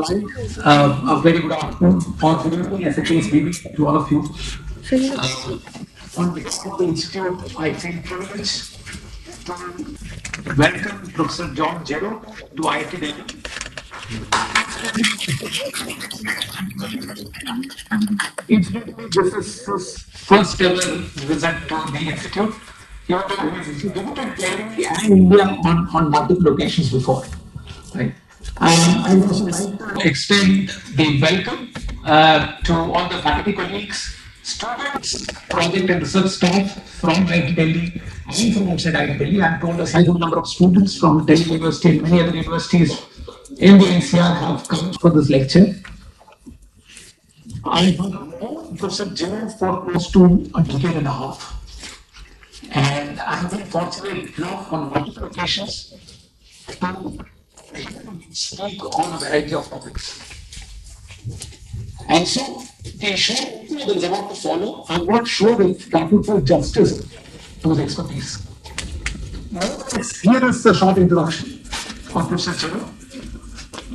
Uh, a very good afternoon good evening, as the case may be, to all of you. Uh, on behalf of the Institute, I feel privileged to welcome Professor John Gero to IIT Delhi. Incidentally, this is his first ever visit to the Institute. He has visited Delhi and India on, on multiple occasions before. Right. And I would also like to extend the welcome uh, to all the faculty colleagues, students, project and research staff from Delhi and from outside IIT Delhi. I'm told a sizable number of students from Delhi University and many other universities in the NCR have come for this lecture. I have known Professor Jim for close to a decade and a half. And I've been fortunate enough on multiple occasions to speak on a variety of topics. And so the show that is about to follow, I'm not sure that will do justice to his expertise. Nevertheless, here is a short introduction of Professor Gero.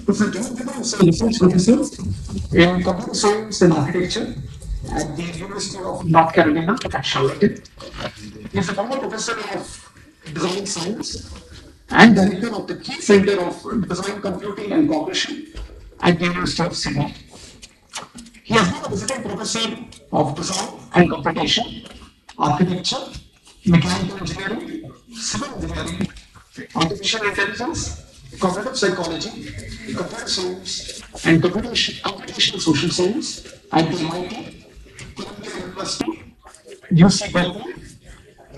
Professor Gero is a research professor in computer science and architecture at the University of North Carolina at Charlotte. He is a former professor of design science and director of the Key Center of Design Computing and Cognition at the University of Sydney. He has been a visiting professor of design and computation, architecture, mechanical engineering, civil engineering, artificial intelligence, cognitive psychology, computer science, and computation, computational social science at the MIT, Columbia University, UC Berkeley,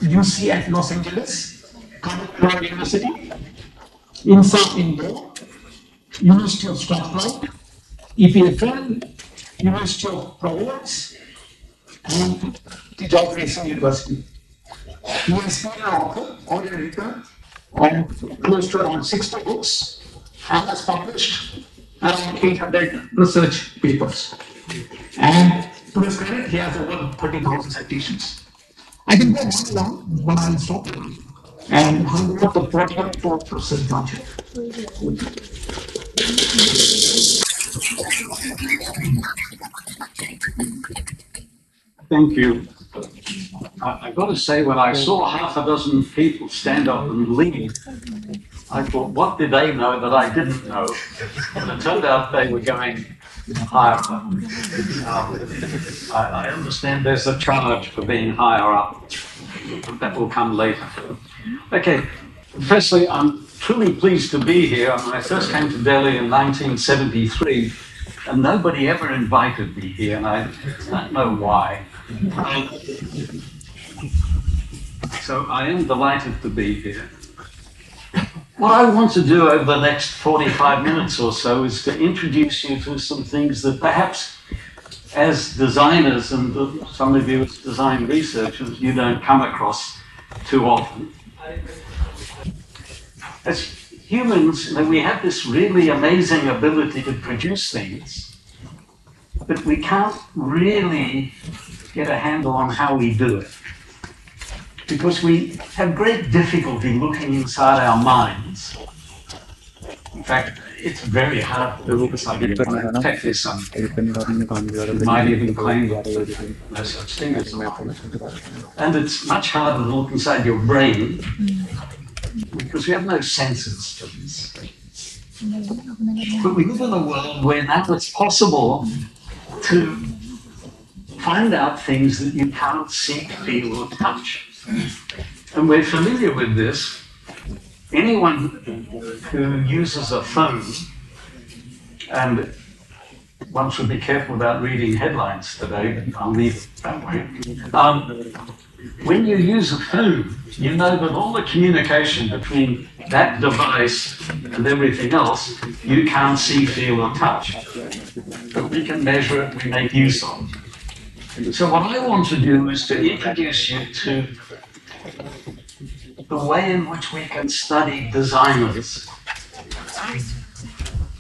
UC at Los Angeles, Carnegie University, INSA in Bonn, University of Strasbourg, EPFL, University of Provence, and the George Mason University. He has been an author or editor of close to around 60 books and has published around 800 research papers. And to his credit, he has over 30,000 citations. I can go on on, but I'll stop and the Johnson. Thank you. I, I've got to say, when I saw half a dozen people stand up and leave, I thought, what did they know that I didn't know? And it turned out they were going higher up. Um, I, I understand there's a charge for being higher up. That will come later. Okay, firstly, I'm truly pleased to be here. I first came to Delhi in 1973, and nobody ever invited me here, and I don't know why. So I am delighted to be here. What I want to do over the next 45 minutes or so is to introduce you to some things that perhaps as designers and some of you as design researchers, you don't come across too often. As humans, we have this really amazing ability to produce things, but we can't really get a handle on how we do it. Because we have great difficulty looking inside our minds. In fact, it's very hard to look inside your mind. Take this on. Might even claim that no such thing as mind. And it's much harder to look inside your brain because we have no senses to this. But we live in a world where now it's possible to find out things that you can't see, feel, or touch. And we're familiar with this. Anyone who uses a phone, and one should be careful about reading headlines today, I'll leave it that way. Um, when you use a phone, you know that all the communication between that device and everything else, you can't see, feel, or touch. But we can measure it, we make use of. So what I want to do is to introduce you to the way in which we can study designers.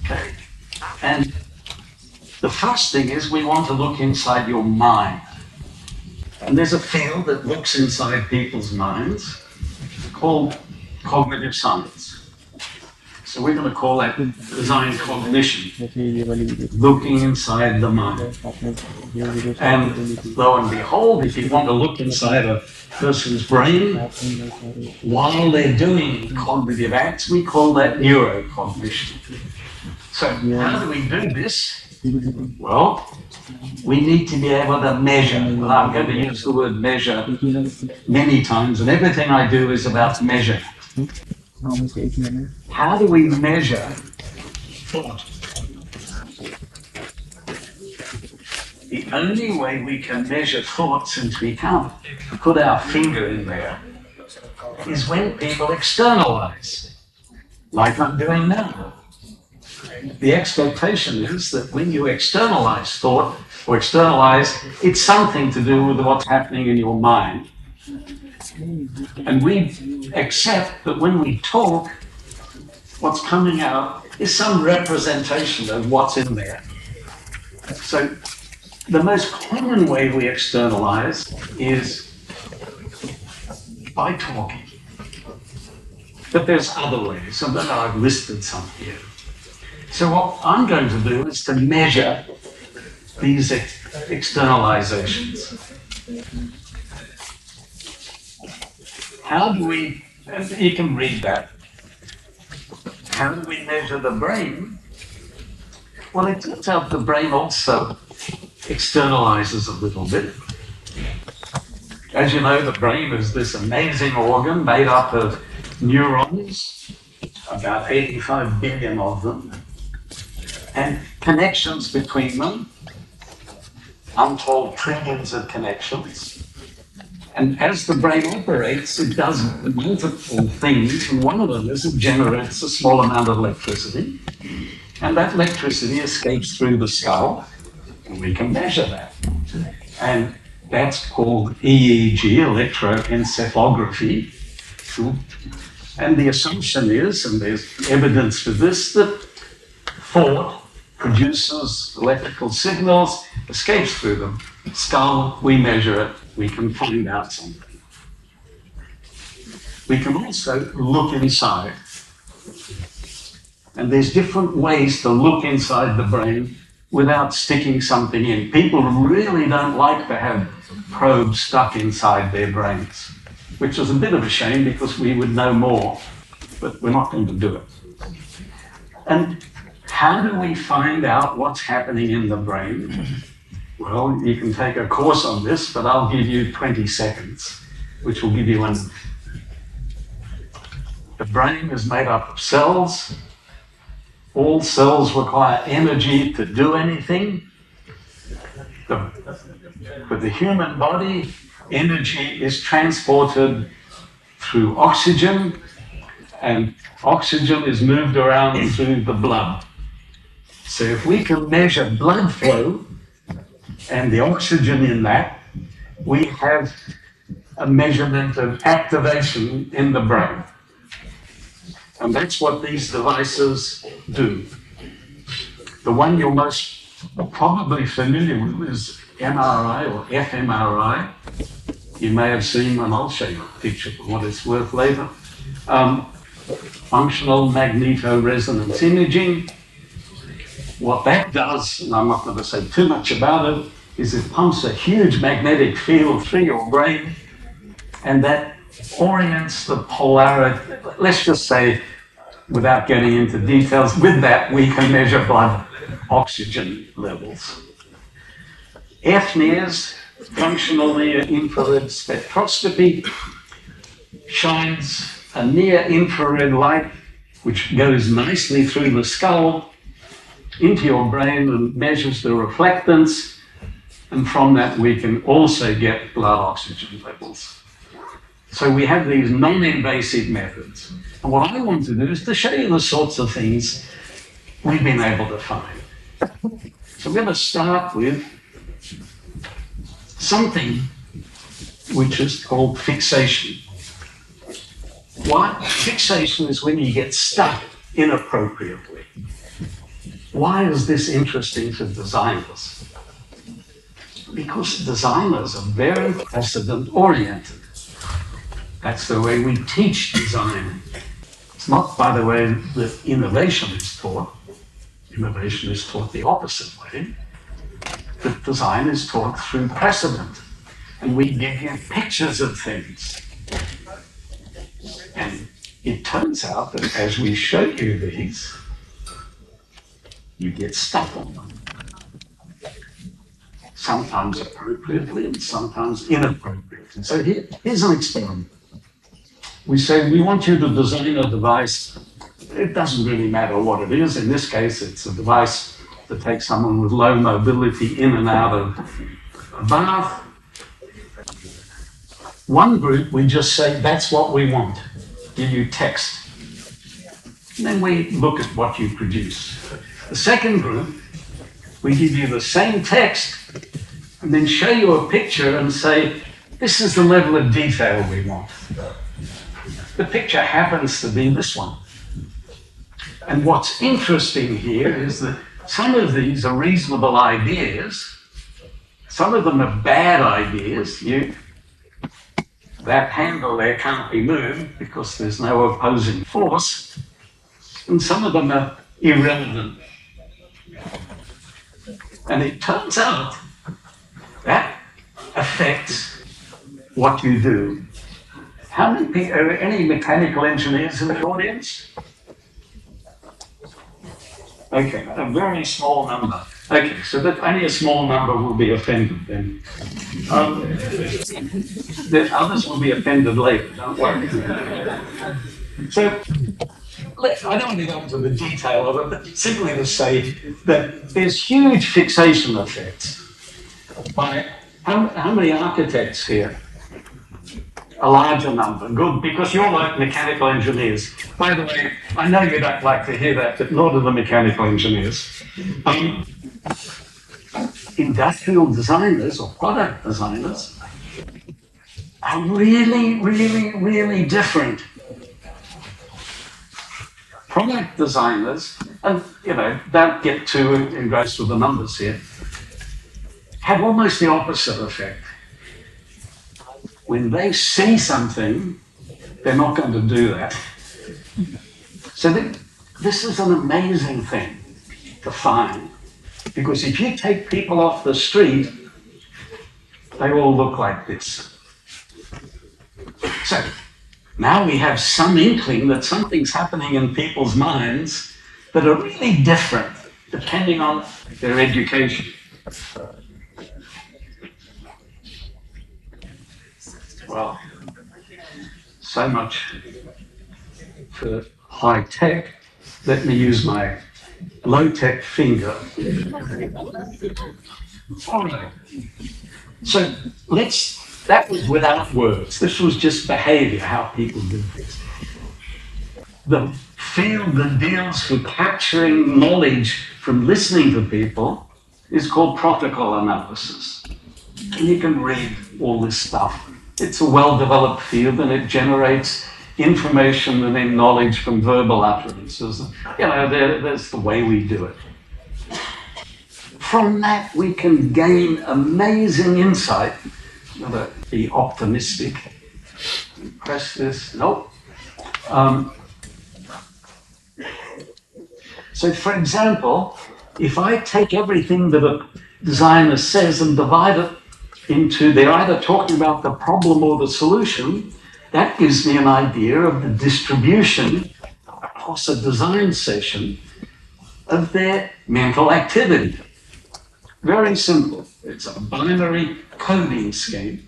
Okay. And the first thing is we want to look inside your mind. And there's a field that looks inside people's minds called cognitive science. So we're going to call that design cognition, looking inside the mind. And lo and behold, if you want to look inside a person's brain while they're doing cognitive acts, we call that neurocognition. So how do we do this? Well, we need to be able to measure. Well, I'm going to use the word measure many times, and everything I do is about measure. How do we measure thought? The only way we can measure thought since we can't put our finger in there is when people externalize, like I'm doing now. The expectation is that when you externalize thought or externalize, it's something to do with what's happening in your mind. And we accept that when we talk, what's coming out is some representation of what's in there. So the most common way we externalize is by talking. But there's other ways, and I've listed some here. So what I'm going to do is to measure these ex- externalizations. How do we, you can read that. How do we measure the brain? Well, it turns out the brain also externalizes a little bit. As you know, the brain is this amazing organ made up of neurons, about 85 billion of them, and connections between them, untold trillions of connections. And as the brain operates, it does multiple things, and one of them is it generates a small amount of electricity, and that electricity escapes through the skull, and we can measure that. And that's called EEG, electroencephalography. And the assumption is, and there's evidence for this, that thought produces electrical signals, escapes through them. Skull, we measure it, we can find out something. We can also look inside. And there's different ways to look inside the brain without sticking something in. People really don't like to have probes stuck inside their brains, which is a bit of a shame because we would know more, but we're not going to do it. And how do we find out what's happening in the brain? Well, you can take a course on this, but I'll give you 20 seconds, which will give you an. The brain is made up of cells. All cells require energy to do anything. The, with the human body, energy is transported through oxygen, and oxygen is moved around through the blood. So if we can measure blood flow and the oxygen in that, we have a measurement of activation in the brain. And that's what these devices do. The one you're most probably familiar with is MRI or fMRI. You may have seen and I'll show you a picture for what it's worth later. Um, functional magnetic resonance imaging. What that does, and I'm not going to say too much about it, is it pumps a huge magnetic field through your brain and that orients the polarity. Let's just say, without getting into details, with that we can measure blood oxygen levels. FNIRS, functional near infrared spectroscopy, shines a near infrared light which goes nicely through the skull into your brain and measures the reflectance. And from that, we can also get blood oxygen levels. So we have these non invasive methods. And what I want to do is to show you the sorts of things we've been able to find. So I'm going to start with something which is called fixation. Why? Fixation is when you get stuck inappropriately. Why is this interesting to designers? Because designers are very precedent oriented. That's the way we teach design. It's not, by the way, that innovation is taught. Innovation is taught the opposite way. That design is taught through precedent. And we give you pictures of things. And it turns out that as we show you these, you get stuck on them. Sometimes appropriately and sometimes inappropriately. So here, here's an experiment. We say we want you to design a device. It doesn't really matter what it is. In this case, it's a device that takes someone with low mobility in and out of a bath. One group, we just say that's what we want. Give you text. And then we look at what you produce. The second group, we give you the same text and then show you a picture and say, this is the level of detail we want. The picture happens to be this one. And what's interesting here is that some of these are reasonable ideas, some of them are bad ideas. You, that handle there can't be moved because there's no opposing force, and some of them are irrelevant. And it turns out that affects what you do. How many people, are there any mechanical engineers in the audience? Okay, a very small number. Okay, so that only a small number will be offended then. Um, the others will be offended later, don't worry. So, let- I don't want to go into the detail of it, but simply to say that there's huge fixation effects by, how, how many architects here? A larger number, good, because you're like mechanical engineers. By the way, I know you don't like to hear that, but nor do the mechanical engineers. Um, industrial designers or product designers are really, really, really different. Product designers, and you know, don't get too engrossed with the numbers here, have almost the opposite effect. When they see something, they're not going to do that. So th- this is an amazing thing to find. Because if you take people off the street, they all look like this. So now we have some inkling that something's happening in people's minds that are really different depending on their education. Well, so much for high tech. Let me use my low tech finger. So let's, that was without words. This was just behavior, how people do things. The field that deals with capturing knowledge from listening to people is called protocol analysis. And you can read all this stuff. It's a well developed field and it generates information and then knowledge from verbal utterances. You know, that's the way we do it. From that, we can gain amazing insight. Be optimistic. Press this. Nope. Um, so, for example, if I take everything that a designer says and divide it into, they're either talking about the problem or the solution, that gives me an idea of the distribution across a design session of their mental activity. Very simple. It's a binary coding scheme.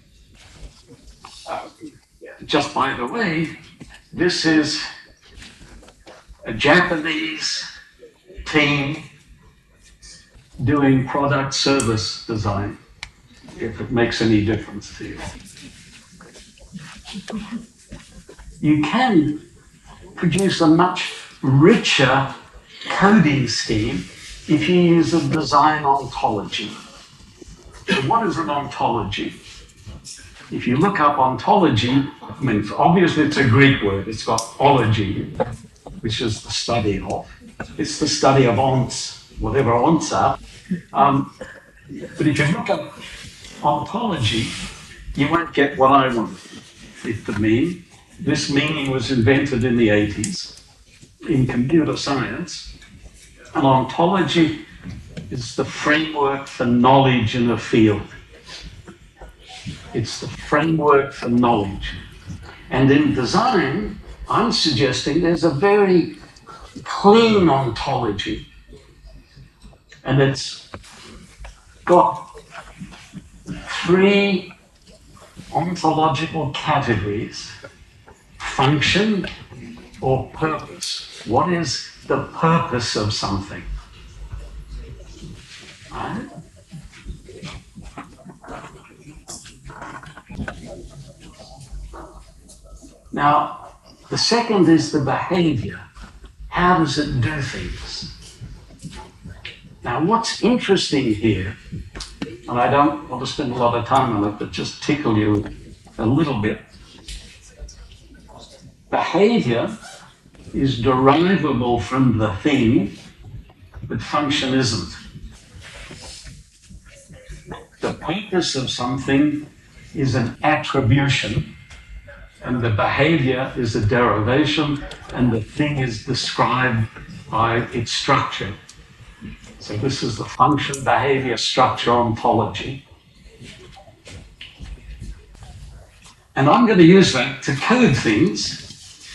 Just by the way, this is a Japanese team doing product service design, if it makes any difference to you. You can produce a much richer coding scheme if you use a design ontology. So what is an ontology? If you look up ontology, I mean, obviously it's a Greek word, it's got ology, which is the study of. It's the study of onts, whatever onts are. Um, but if you look up ontology, you won't get what I want it to mean. This meaning was invented in the 80s. in computer science. An ontology is the framework for knowledge in a field. It's the framework for knowledge. And in design, I'm suggesting there's a very clean ontology. And it's got three ontological categories function or purpose. What is the purpose of something? Right? Now, the second is the behavior. How does it do things? Now, what's interesting here, and I don't want to spend a lot of time on it, but just tickle you a little bit. Behavior is derivable from the thing, but function isn't. The purpose of something is an attribution, and the behavior is a derivation, and the thing is described by its structure. So this is the function behavior structure ontology. And I'm going to use that to code things,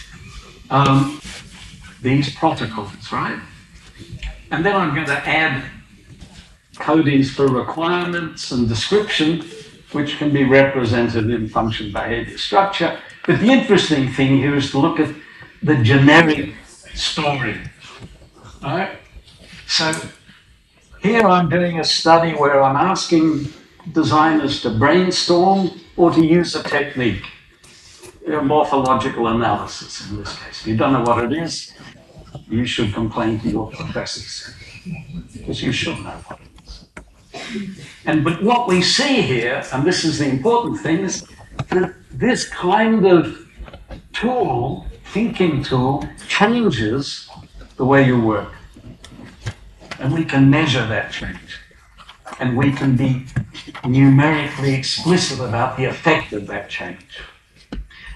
um, these protocols, right? And then I'm going to add codings for requirements and description, which can be represented in function behavior structure. But the interesting thing here is to look at the generic story. All right? So here I'm doing a study where I'm asking designers to brainstorm or to use a technique, a morphological analysis in this case. If you don't know what it is, you should complain to your professors because you should know what it is. And but what we see here, and this is the important thing, is that this kind of tool, thinking tool, changes the way you work. And we can measure that change. And we can be numerically explicit about the effect of that change.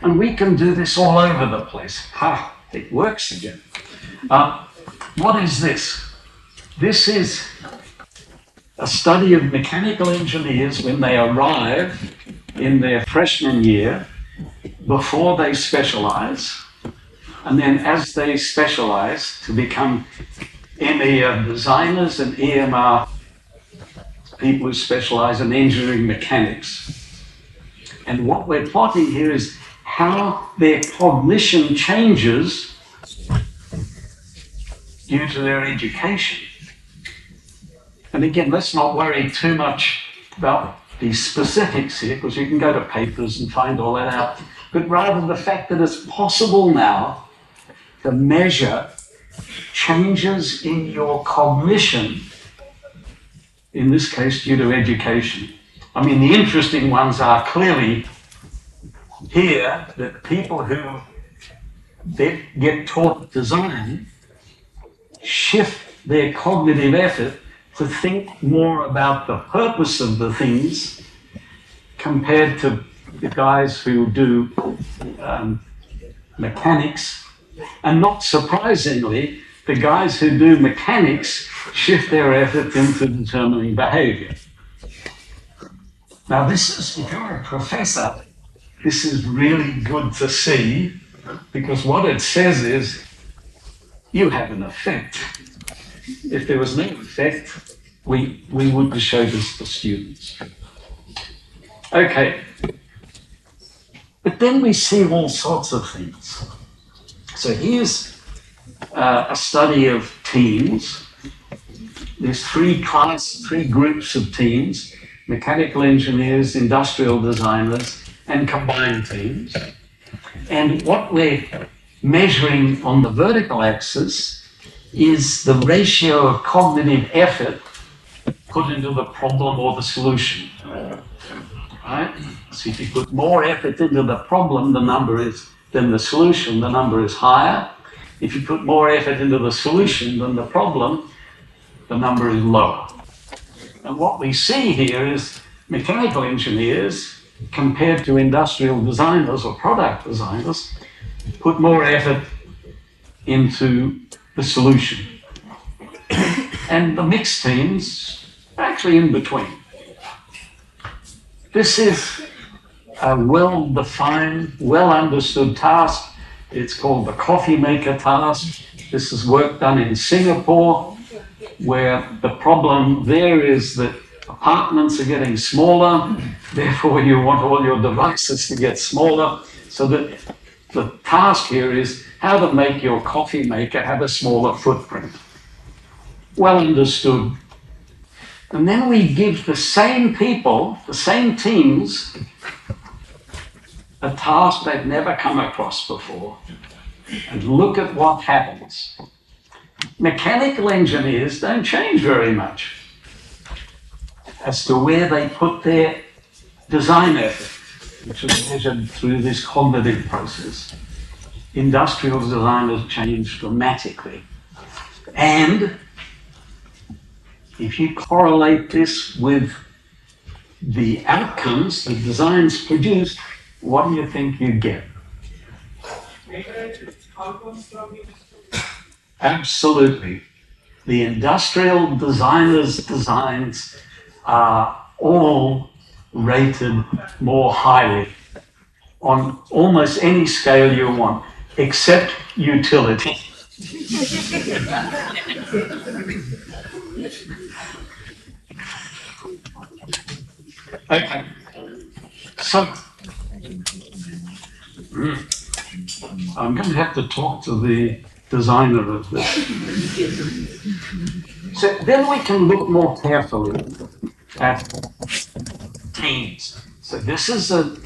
And we can do this all over the place. Ha, it works again. Uh, what is this? This is a study of mechanical engineers when they arrive in their freshman year before they specialize, and then as they specialize to become MER designers and EMR people who specialize in engineering mechanics. And what we're plotting here is how their cognition changes due to their education. And again, let's not worry too much about the specifics here, because you can go to papers and find all that out. But rather the fact that it's possible now to measure changes in your cognition, in this case, due to education. I mean, the interesting ones are clearly here that people who get taught design shift their cognitive effort to think more about the purpose of the things compared to the guys who do um, mechanics. And not surprisingly, the guys who do mechanics shift their effort into determining behavior. Now, this is, if you're a professor, this is really good to see because what it says is you have an effect. If there was no effect, we, we wouldn't show this to students. Okay. But then we see all sorts of things. So here's uh, a study of teams. There's three class, three groups of teams: mechanical engineers, industrial designers, and combined teams. And what we're measuring on the vertical axis is the ratio of cognitive effort put into the problem or the solution. Right? So if you put more effort into the problem, the number is than the solution, the number is higher. If you put more effort into the solution than the problem, the number is lower. And what we see here is mechanical engineers compared to industrial designers or product designers put more effort into the solution. and the mixed teams are actually in between. This is a well defined, well understood task. It's called the coffee maker task. This is work done in Singapore, where the problem there is that apartments are getting smaller, therefore, you want all your devices to get smaller. So that the task here is how to make your coffee maker have a smaller footprint. Well understood. And then we give the same people, the same teams, a task they've never come across before. And look at what happens. Mechanical engineers don't change very much as to where they put their design effort, which is measured through this cognitive process. Industrial design has changed dramatically. And if you correlate this with the outcomes the designs produce, what do you think you get? Absolutely. The industrial designers' designs are all rated more highly on almost any scale you want, except utility. So, mm, I'm going to have to talk to the designer of this. So then we can look more carefully at teams. So this is a,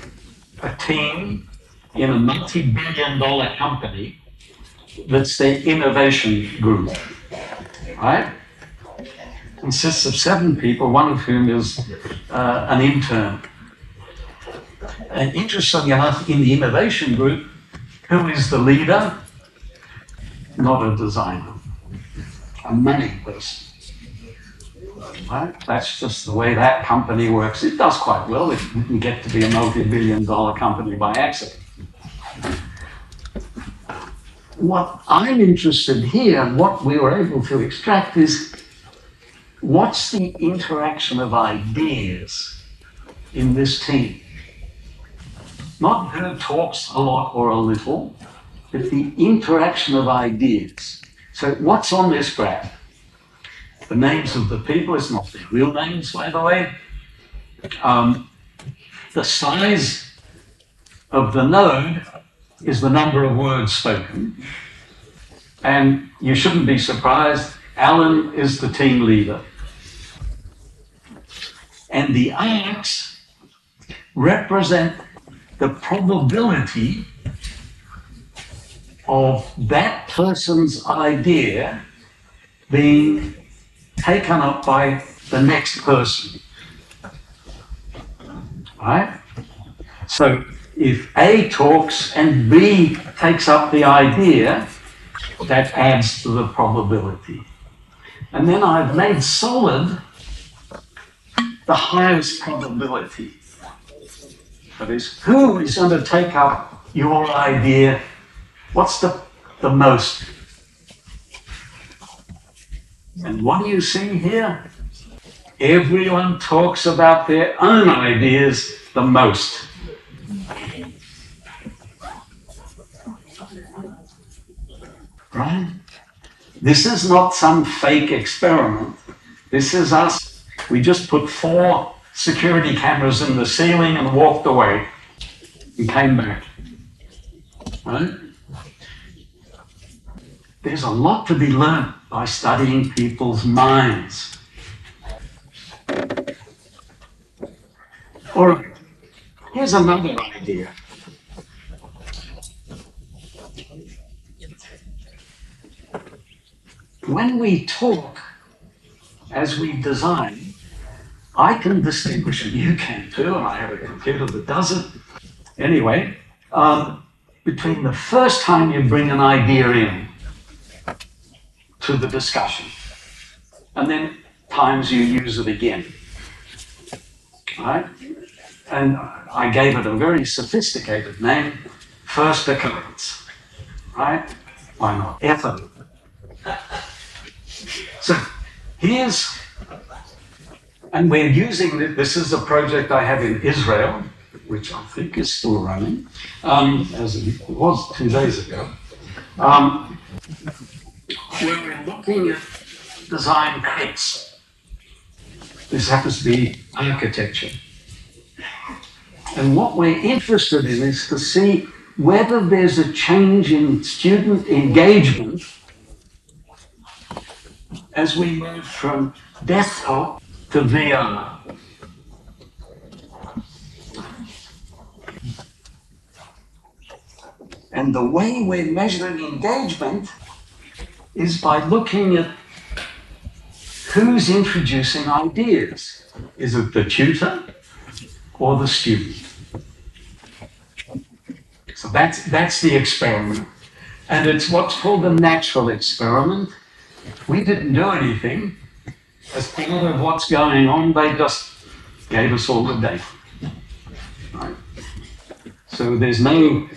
a team in a multi-billion dollar company that's their innovation group, right? Consists of seven people, one of whom is uh, an intern. And interestingly enough, in the innovation group, who is the leader? Not a designer, a money person. Right? That's just the way that company works. It does quite well. It didn't get to be a multi-billion dollar company by accident. What I'm interested here, what we were able to extract is what's the interaction of ideas in this team? Not who talks a lot or a little, but the interaction of ideas. So what's on this graph? The names of the people, it's not their real names, by the way. Um, the size of the node is the number of words spoken. And you shouldn't be surprised, Alan is the team leader. And the arcs represent the probability of that person's idea being taken up by the next person. Right? So if A talks and B takes up the idea, that adds to the probability. And then I've made solid the highest probability. That is, who is going to take up your idea? What's the, the most? And what do you see here? Everyone talks about their own ideas the most. Right? This is not some fake experiment. This is us. We just put four security cameras in the ceiling and walked away and came back. Right? There's a lot to be learned by studying people's minds. Or here's another idea. When we talk as we design, I can distinguish, and you can too, and I have a computer that does it. Anyway, um, between the first time you bring an idea in to the discussion, and then times you use it again. Right? And I gave it a very sophisticated name, first occurrence. Right? Why not? Ether. So here's, and we're using this is a project I have in Israel, which I think is still running, um, as it was two days ago. Um, where we're looking at design crits. This happens to be architecture. And what we're interested in is to see whether there's a change in student engagement as we move from desktop to VR. And the way we're measuring engagement is by looking at who's introducing ideas. Is it the tutor or the student? So that's, that's the experiment. And it's what's called a natural experiment. We didn't do anything. As part of what's going on, they just gave us all the data. Right? So there's no,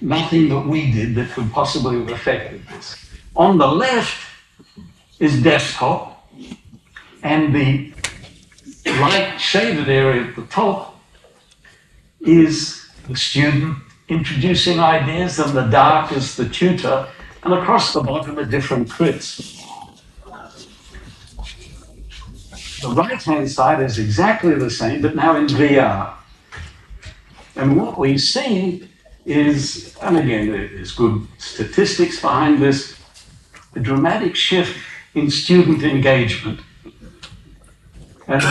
nothing that we did that could possibly have affected this. On the left is desktop, and the light shaded area at the top is the student introducing ideas, and the dark is the tutor, and across the bottom are different crits. The right hand side is exactly the same, but now in VR. And what we see is, and again, there's good statistics behind this, a dramatic shift in student engagement. And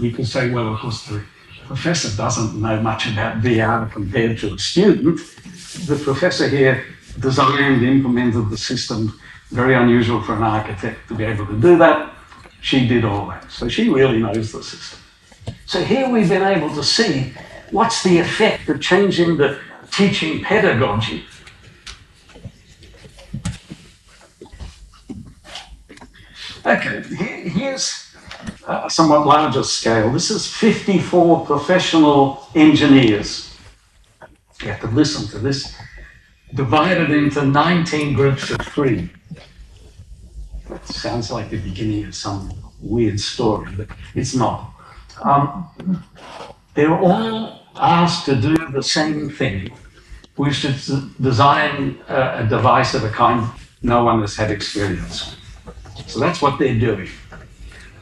you can say, well, of course, the professor doesn't know much about VR compared to a student. The professor here designed, implemented the system, very unusual for an architect to be able to do that. She did all that. So she really knows the system. So here we've been able to see what's the effect of changing the teaching pedagogy. Okay, here's uh, a somewhat larger scale. This is 54 professional engineers. You have to listen to this. Divided into 19 groups of three. That sounds like the beginning of some weird story, but it's not. Um, they're all asked to do the same thing, is to design a, a device of a kind no one has had experience with. So that's what they're doing.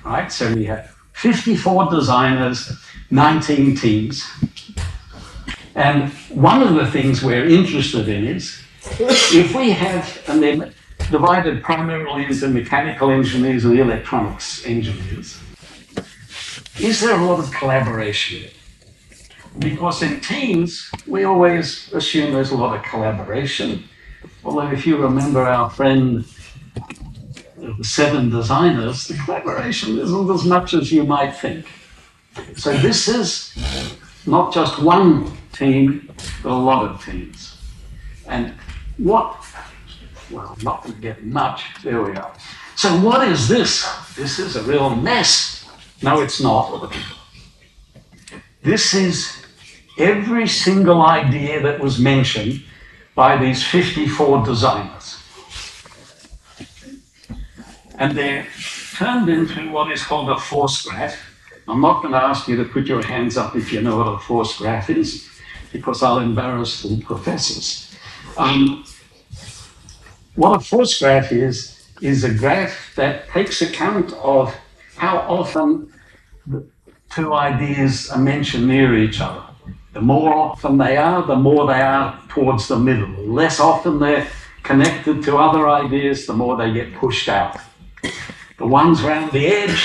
Right? So we have 54 designers, 19 teams. And one of the things we're interested in is if we have, and they're divided primarily into mechanical engineers and electronics engineers, is there a lot of collaboration? Because in teams, we always assume there's a lot of collaboration. Although, if you remember our friend, the seven designers, the collaboration isn't as much as you might think. So, this is not just one team, but a lot of teams. And what, well, not going to get much, there we are. So, what is this? This is a real mess. No, it's not. This is every single idea that was mentioned by these 54 designers. And they're turned into what is called a force graph. I'm not going to ask you to put your hands up if you know what a force graph is, because I'll embarrass the professors. Um, what a force graph is, is a graph that takes account of how often two ideas are mentioned near each other. The more often they are, the more they are towards the middle. The less often they're connected to other ideas, the more they get pushed out. The ones round the edge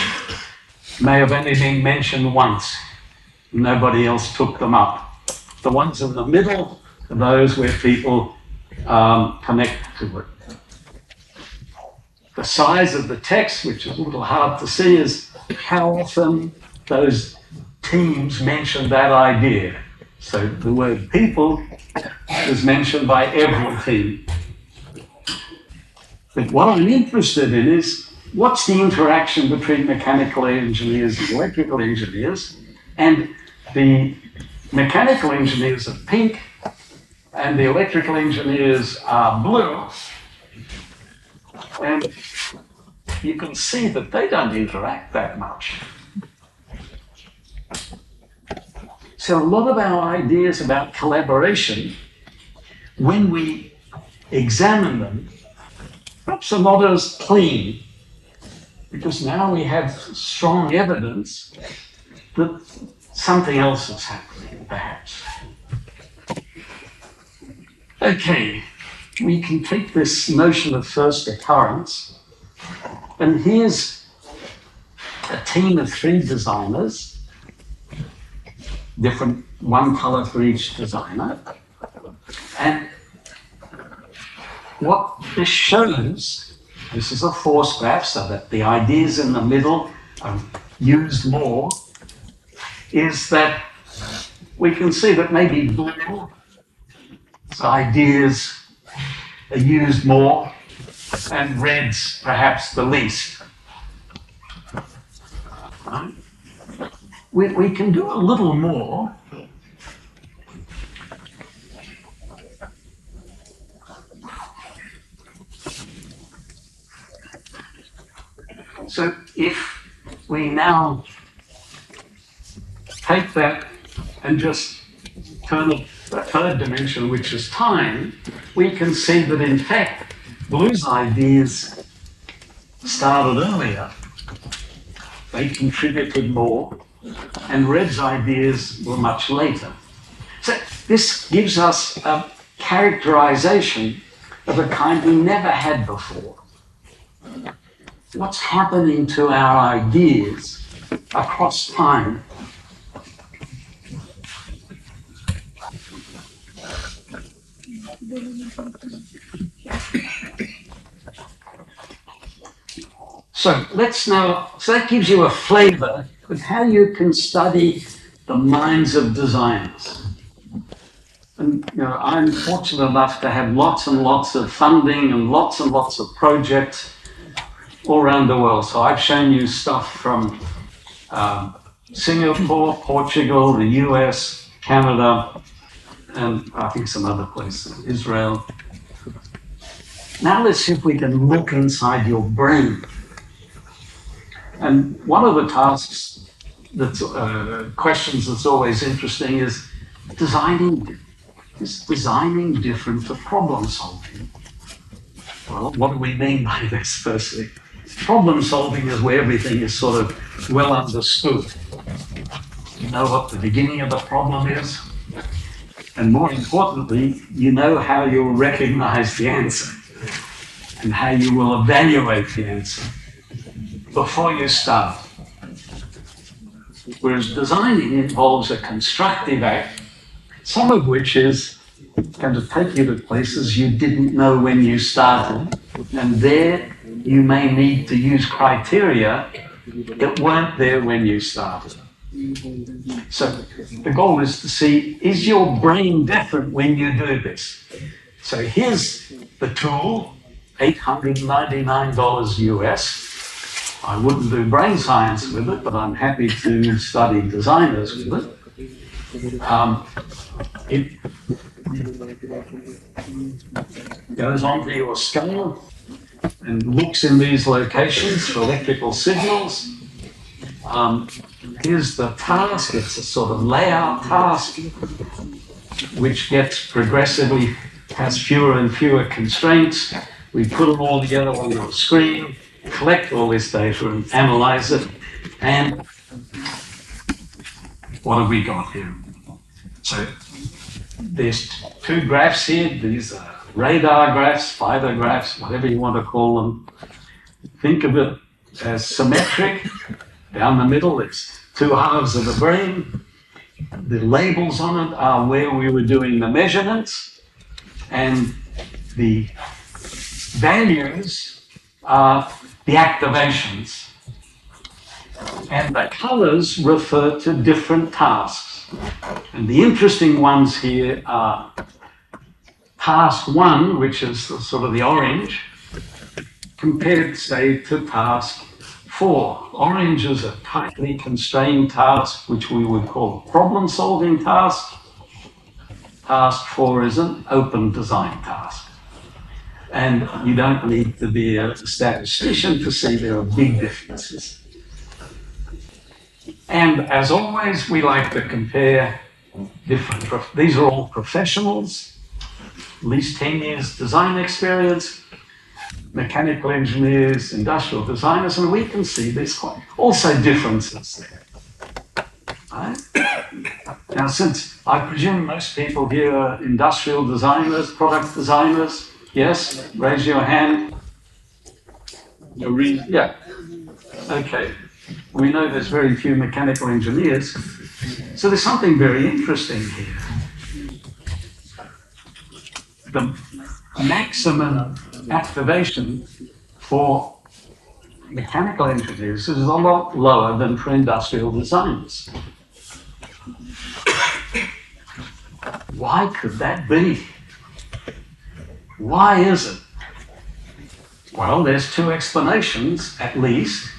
may have only been mentioned once. Nobody else took them up. The ones in the middle are those where people um, connect to it. The size of the text, which is a little hard to see, is how often those teams mention that idea. So the word people is mentioned by every team. But what I'm interested in is what's the interaction between mechanical engineers and electrical engineers? And the mechanical engineers are pink and the electrical engineers are blue. And you can see that they don't interact that much. So a lot of our ideas about collaboration, when we examine them, perhaps are not as clean, because now we have strong evidence that something else is happening, perhaps. Okay, we can take this notion of first occurrence, and here's a team of three designers different, one color for each designer. And what this shows, this is a force graph, so that the ideas in the middle are used more, is that we can see that maybe blue ideas used more and reds perhaps the least. Right? we, we can do a little more. So if we now take that and just turn the third dimension, which is time, we can see that in fact, Blue's ideas started earlier. They contributed more and Red's ideas were much later. So this gives us a characterization of a kind we never had before. What's happening to our ideas across time? So let's now, so that gives you a flavor of how you can study the minds of designers. And you know, I'm fortunate enough to have lots and lots of funding and lots and lots of projects all around the world. So I've shown you stuff from um, Singapore, Portugal, the US, Canada, and I think some other places, Israel. Now let's see if we can look inside your brain. And one of the tasks that's uh, questions that's always interesting is designing is designing different for problem solving. Well, what do we mean by this firstly? Problem solving is where everything is sort of well understood. You know what the beginning of the problem is, and more importantly, you know how you'll recognize the answer and how you will evaluate the answer before you start. Whereas designing involves a constructive act, some of which is going to take you to places you didn't know when you started. And there you may need to use criteria that weren't there when you started. So the goal is to see is your brain different when you do this? So here's the tool $899 US. I wouldn't do brain science with it, but I'm happy to study designers with it. Um, it goes onto your scale and looks in these locations for electrical signals. Um, here's the task, it's a sort of layout task, which gets progressively, has fewer and fewer constraints. We put them all together on the screen collect all this data and analyze it. And what have we got here? So there's two graphs here. These are radar graphs, spider graphs, whatever you want to call them. Think of it as symmetric. Down the middle, it's two halves of the brain. The labels on it are where we were doing the measurements, and the values are the activations. And the colors refer to different tasks. And the interesting ones here are task one, which is sort of the orange, compared, say, to task four. Orange is a tightly constrained task, which we would call problem solving task. Task four is an open design task. And you don't need to be a statistician to see there are big differences. And as always, we like to compare different, these are all professionals, at least 10 years design experience, mechanical engineers, industrial designers, and we can see there's quite also differences there. Right? Now, since I presume most people here are industrial designers, product designers, yes, raise your hand. No reason. Yeah. Okay. We know there's very few mechanical engineers. So there's something very interesting here. The maximum activation for mechanical engineers is a lot lower than for industrial designers. Why could that be? Why is it? Well, there's two explanations at least,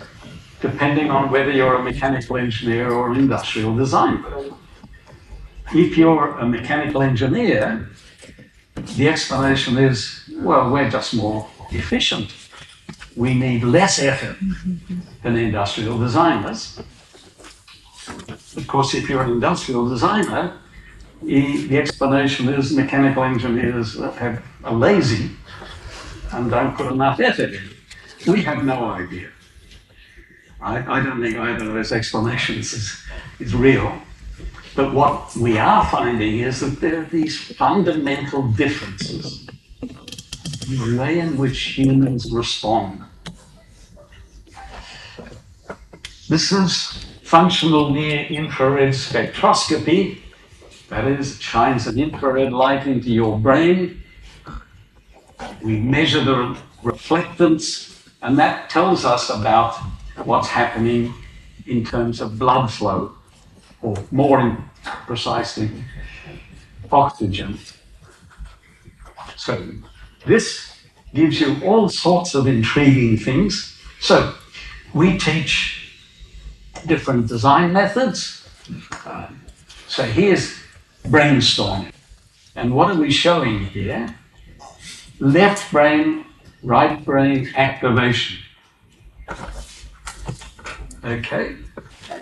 depending on whether you're a mechanical engineer or an industrial designer. If you're a mechanical engineer, the explanation is, well, we're just more efficient. We need less effort than industrial designers. Of course, if you're an industrial designer, the explanation is mechanical engineers are lazy and don't put enough effort in. We have no idea. I, I don't think either of those explanations is, is real. But what we are finding is that there are these fundamental differences in the way in which humans respond. This is functional near infrared spectroscopy. That is, it shines an infrared light into your brain. We measure the reflectance, and that tells us about what's happening in terms of blood flow, or more precisely, oxygen. So, this gives you all sorts of intriguing things. So, we teach different design methods. Uh, so, here's brainstorming. And what are we showing here? Left brain, right brain activation. Okay?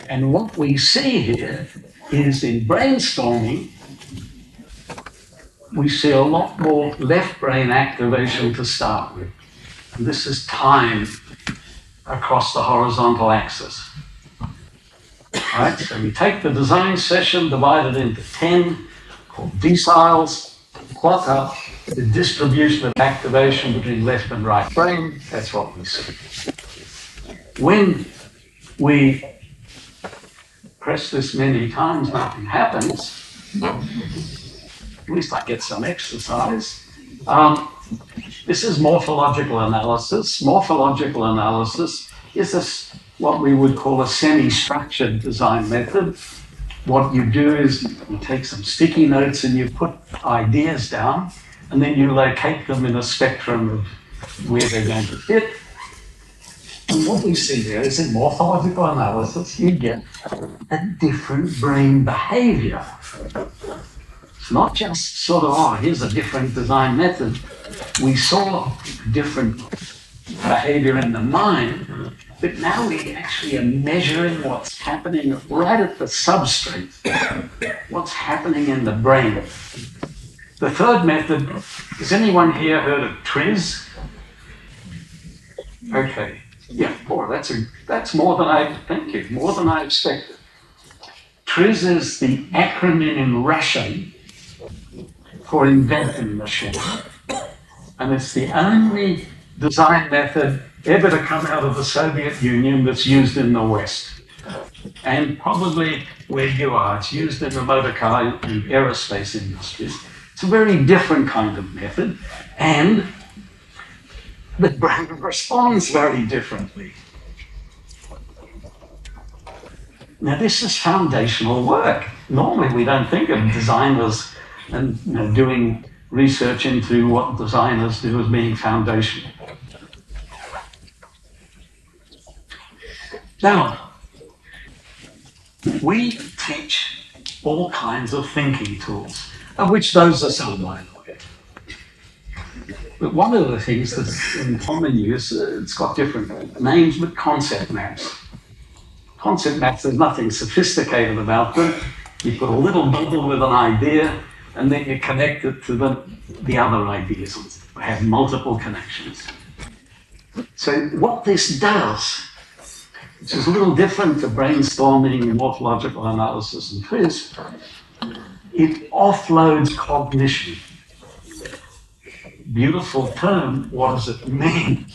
And what we see here is in brainstorming, we see a lot more left brain activation to start with. And this is time across the horizontal axis. Right? So we take the design session, divide it into 10 called deciles, plot up the distribution of activation between left and right brain. That's what we see. When we press this many times, nothing happens. At least I get some exercise. Um, this is morphological analysis. Morphological analysis is a s what we would call a semi-structured design method. What you do is you take some sticky notes and you put ideas down, and then you locate them in a spectrum of where they're going to fit. What we see there is in morphological analysis, you get a different brain behavior. It's not just sort of, oh, here's a different design method. We saw different behavior in the mind, but now we actually are measuring what's happening right at the substrate, what's happening in the brain. The third method, has anyone here heard of TRIZ? Okay, yeah, boy, that's a, that's more than I, thank you, more than I expected. TRIZ is the acronym in Russian for inventing machine. And it's the only design method ever to come out of the Soviet Union that's used in the West. And probably where you are, it's used in the motor car and aerospace industries. It's a very different kind of method, and the brain responds very differently. Now, this is foundational work. Normally, we don't think of designers and you know, doing research into what designers do as being foundational. Now, we teach all kinds of thinking tools, of which those are some, the way. But one of the things that's in common use, uh, it's got different names, but concept maps. Concept maps, there's nothing sophisticated about them. You put a little bubble with an idea, and then you connect it to the, the other ideas, have multiple connections. So what this does, which is a little different to brainstorming, and morphological analysis, and TRIZ, it offloads cognition. Beautiful term, what does it mean?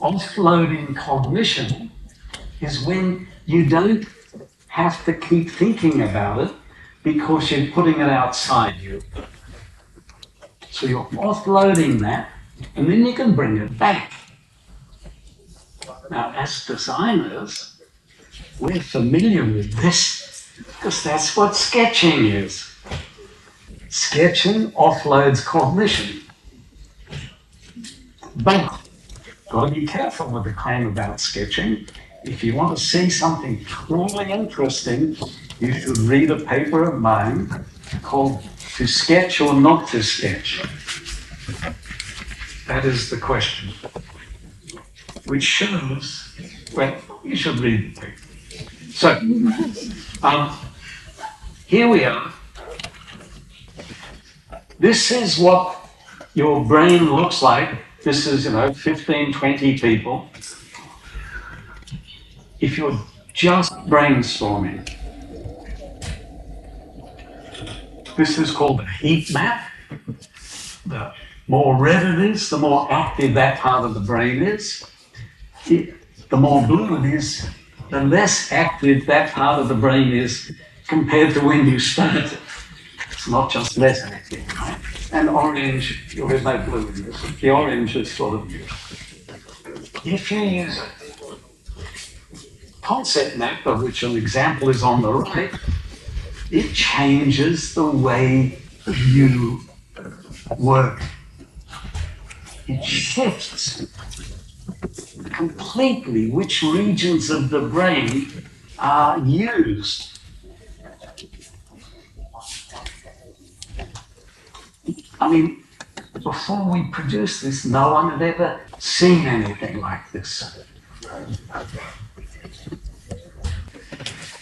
Offloading cognition is when you don't have to keep thinking about it because you're putting it outside you. So you're offloading that, and then you can bring it back. Now, as designers, we're familiar with this because that's what sketching is. Sketching offloads cognition. But, got to be careful with the claim about sketching. If you want to see something truly interesting, you should read a paper of mine called To Sketch or Not to Sketch. That is the question. Which shows, well, you should read the paper. So, um, here we are. This is what your brain looks like. This is, you know, 15, 20 people. If you're just brainstorming, this is called a heat map. The more red it is, the more active that part of the brain is. It- the more blue it is, the less active that part of the brain is compared to when you started. It's not just less active, right? And orange, there's no blue in this. The orange is sort of If you use concept map, of which an example is on the right, it changes the way you work. It shifts completely which regions of the brain are used. I mean, before we produced this, no one had ever seen anything like this.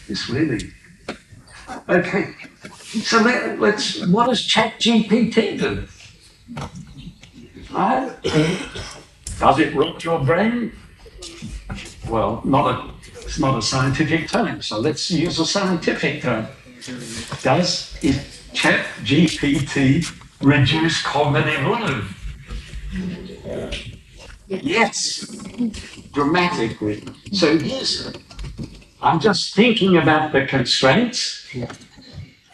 It's really okay. So let, let's. What does ChatGPT do? Right? Does it rot your brain? Well, not a. It's not a scientific term. So let's use a scientific term. Does it ChatGPT reduce cognitive load? Yes, dramatically. So here's, I'm just thinking about the constraints.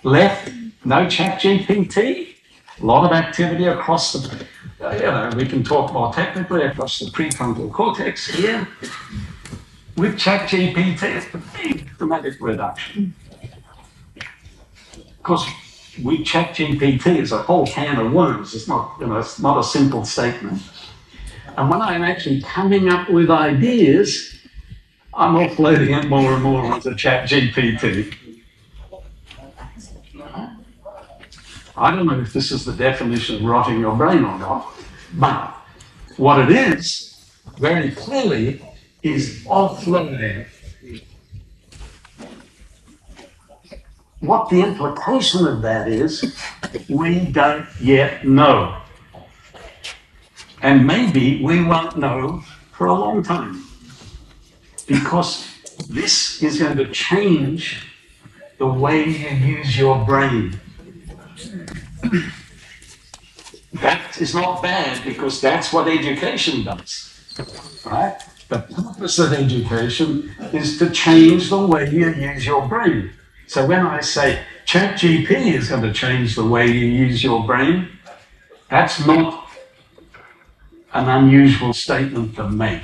Left, no chat GPT, a lot of activity across the, you know, we can talk more technically across the prefrontal cortex here. With chat GPT, it's a big dramatic reduction. Because we chat GPT is a whole can of worms. It's not, you know, it's not a simple statement. And when I'm actually coming up with ideas, I'm offloading it more and more onto chat GPT. I don't know if this is the definition of rotting your brain or not, but what it is, very clearly, is offloading. What the implication of that is, we don't yet know. And maybe we won't know for a long time. Because this is going to change the way you use your brain. That is not bad because that's what education does. Right? The purpose of education is to change the way you use your brain. So when I say ChatGPT is going to change the way you use your brain, that's not an unusual statement to make.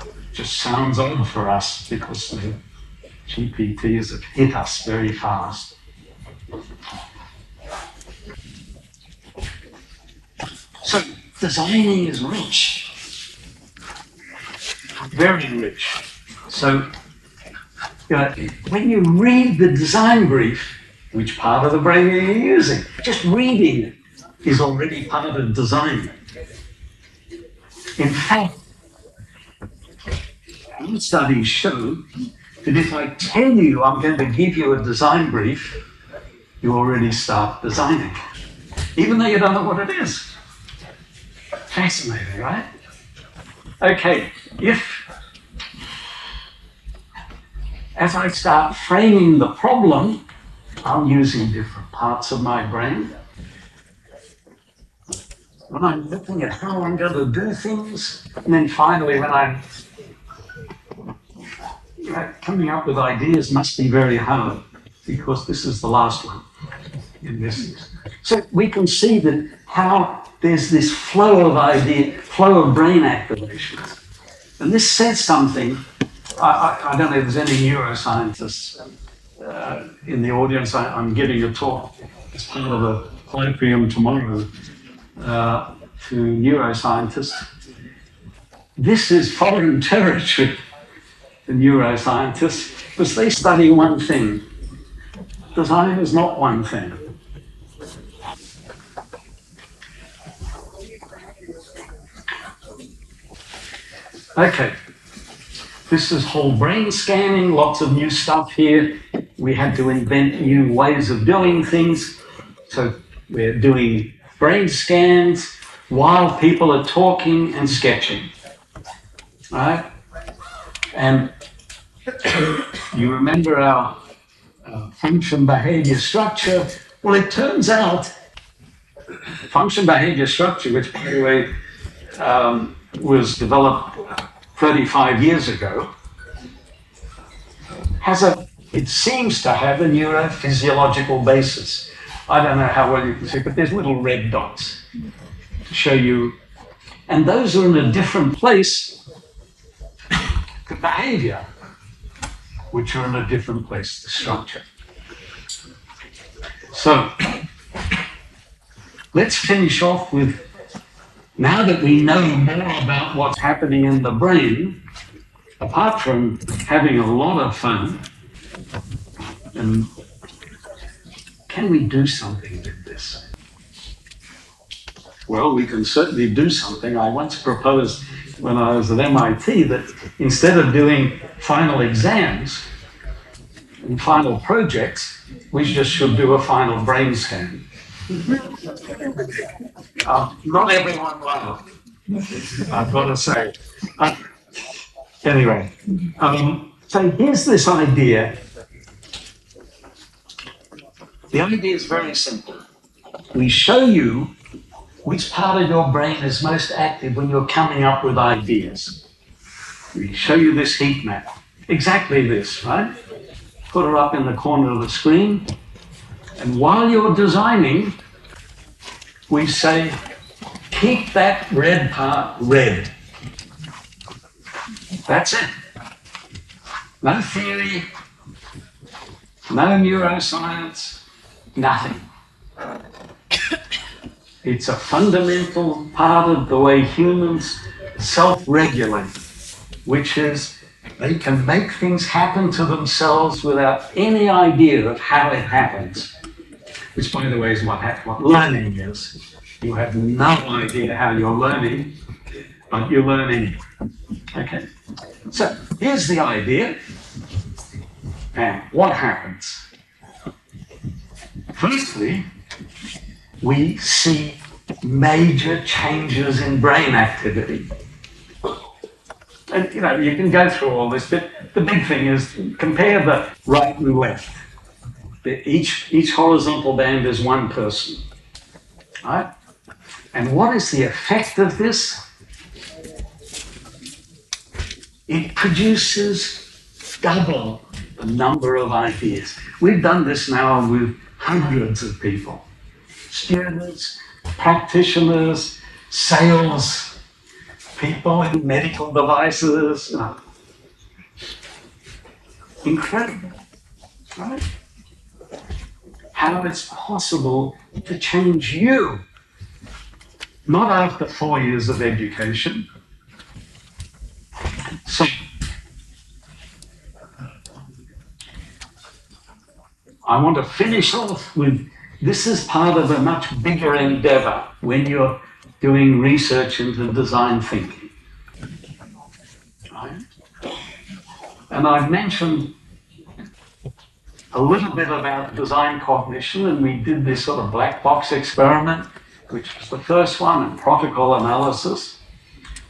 It just sounds odd for us because the GPTs have hit us very fast. So designing is rich, very rich. So you know, when you read the design brief, which part of the brain are you using? Just reading is already part of design. In fact, some studies show that if I tell you I'm going to give you a design brief, you already start designing, even though you don't know what it is. Fascinating, right? Okay, if as I start framing the problem, I'm using different parts of my brain. When I'm looking at how I'm going to do things, and then finally, when I'm coming up with ideas, must be very hard because this is the last one in this. So we can see that how there's this flow of idea, flow of brain activations, and this says something. I, I, don't know if there's any neuroscientists uh, in the audience. I, I'm giving a talk as part of a colloquium tomorrow uh, to neuroscientists. This is foreign territory, the neuroscientists, because they study one thing. Design is not one thing. Okay. This is whole brain scanning, lots of new stuff here. We had to invent new ways of doing things. So we're doing brain scans while people are talking and sketching. Right? And you remember our uh, function behavior structure? Well, it turns out function behavior structure, which by the way um, was developed 35 years ago, has a, it seems to have a neurophysiological basis. I don't know how well you can see, but there's little red dots to show you. And those are in a different place to behavior, which are in a different place to structure. So let's finish off with now that we know more about what's happening in the brain, apart from having a lot of fun, and can we do something with this? Well, we can certainly do something. I once proposed when I was at MIT that instead of doing final exams and final projects, we just should do a final brain scan. Uh, not everyone laughed. I've got to say. Uh, anyway, um, so here's this idea. The idea is very simple. We show you which part of your brain is most active when you're coming up with ideas. We show you this heat map. Exactly this, right? Put it up in the corner of the screen. And while you're designing, we say, keep that red part red. That's it. No theory, no neuroscience, nothing. It's a fundamental part of the way humans self regulate, which is they can make things happen to themselves without any idea of how it happens. Which, by the way, is what, what learning is. You have no idea how you're learning, but you're learning. Okay. So here's the idea. And what happens? Firstly, we see major changes in brain activity. And you know, you can go through all this, but the big thing is compare the right and left. Each, each horizontal band is one person. Right? And what is the effect of this? It produces double the number of ideas. We've done this now with hundreds of people students, practitioners, sales people in medical devices. Incredible, right? how it's possible to change you. Not after four years of education. So, I want to finish off with this is part of a much bigger endeavor when you're doing research into design thinking. Right? And I've mentioned a little bit about design cognition, and we did this sort of black box experiment, which was the first one, and protocol analysis.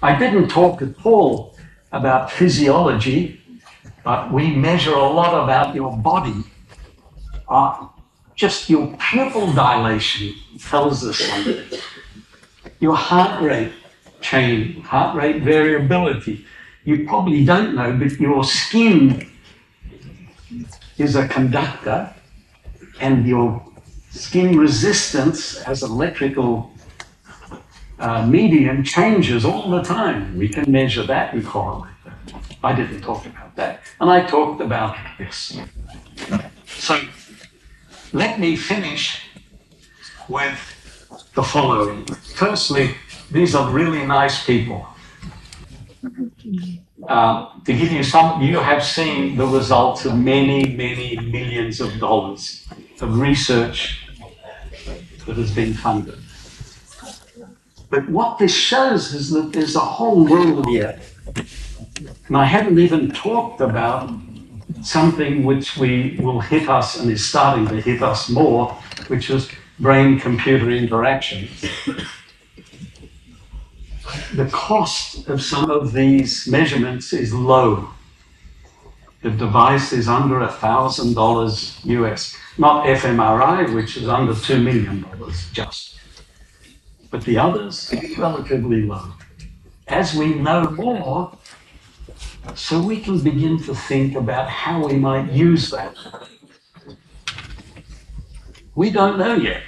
I didn't talk at all about physiology, but we measure a lot about your body. Uh, just your pupil dilation tells us something. Your heart rate change, heart rate variability. You probably don't know, but your skin is a conductor, and your skin resistance as electrical uh, medium changes all the time. We can measure that and correlate that. I didn't talk about that. And I talked about this. So let me finish with the following. Firstly, these are really nice people. Uh, to give you some, you have seen the results of many, many millions of dollars of research that has been funded. But what this shows is that there's a whole world here. And I haven't even talked about something which we will hit us and is starting to hit us more, which is brain computer interaction. The cost of some of these measurements is low. The device is under a thousand dollars US, not fMRI, which is under two million dollars just. But the others, relatively low. As we know more, so we can begin to think about how we might use that. We don't know yet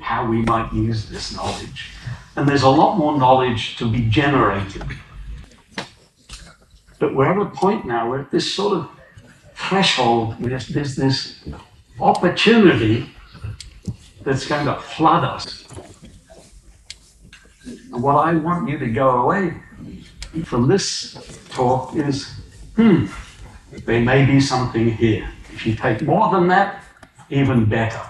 how we might use this knowledge. And there's a lot more knowledge to be generated. But we're at a point now where this sort of threshold, where there's this opportunity that's going to flood us. And what I want you to go away from this talk is, hmm, there may be something here. If you take more than that, even better.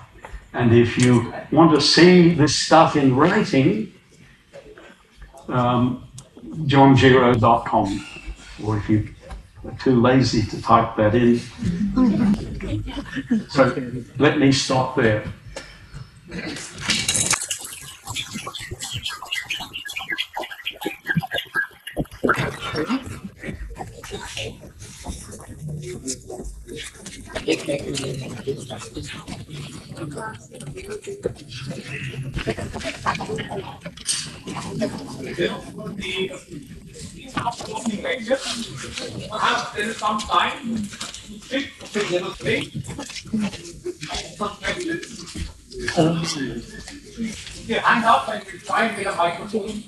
And if you want to see this stuff in writing, um, johngero.com. Or if you are too lazy to type that in. So let me stop there. Perhaps there is some time to three. Your hand up and try and get a microphone.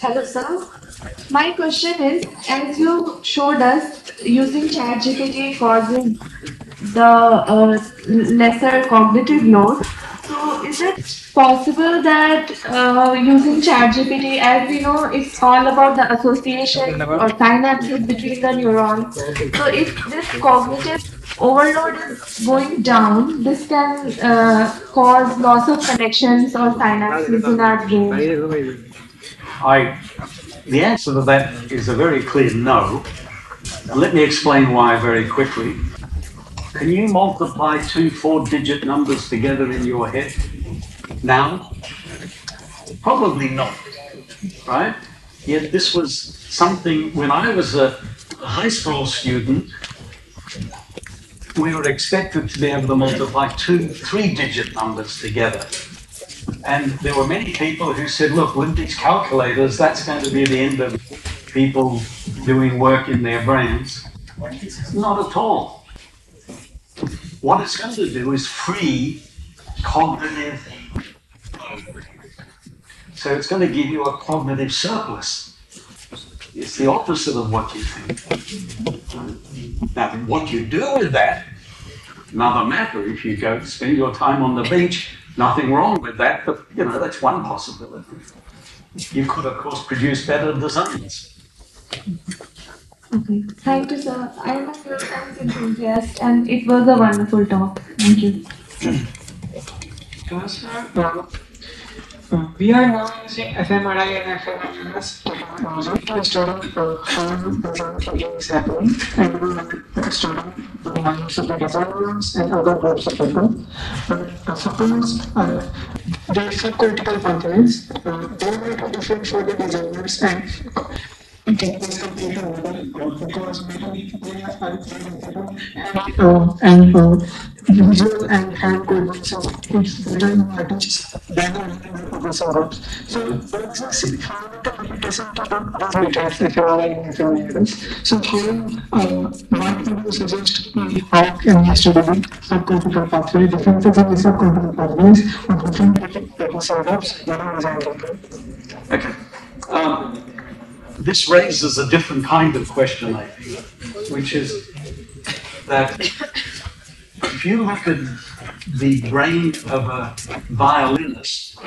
Hello, sir. My question is, as you showed us, using ChatGPT causes the uh, lesser cognitive load. So, is it possible that uh, using ChatGPT, as we know, it's all about the association or synapses between the neurons. So, if this cognitive overload is going down, this can uh, cause loss of connections or synapses in our brain. I, the answer to that is a very clear no. Let me explain why very quickly. Can you multiply two four digit numbers together in your head now? Probably not, right? Yet this was something when I was a high school student, we were expected to be able to multiply two three digit numbers together. And there were many people who said, look, with these calculators, that's going to be the end of people doing work in their brains. Not at all. What it's going to do is free cognitive. So it's going to give you a cognitive surplus. It's the opposite of what you think. Now, what you do with that, another matter. If you go spend your time on the beach, nothing wrong with that, but you know, that's one possibility. You could, of course, produce better designs. Okay, thank you, sir. I am a pure science enthusiast, and it was a wonderful talk. Thank you. Uh, We are now using fMRI and fMRS uh, the healing is happening and are the minds of the designers and other groups of people. Uh, suppose uh, are subcortical components, uh, they different for the designers and are and, visual and hand the. So if you are filmmakers. So one suggest how can we study subcortical pathway, differences in the pathways of different progressive groups when designing. Okay. Um, this raises a different kind of question, I think, which is that if you look at the brain of a violinist,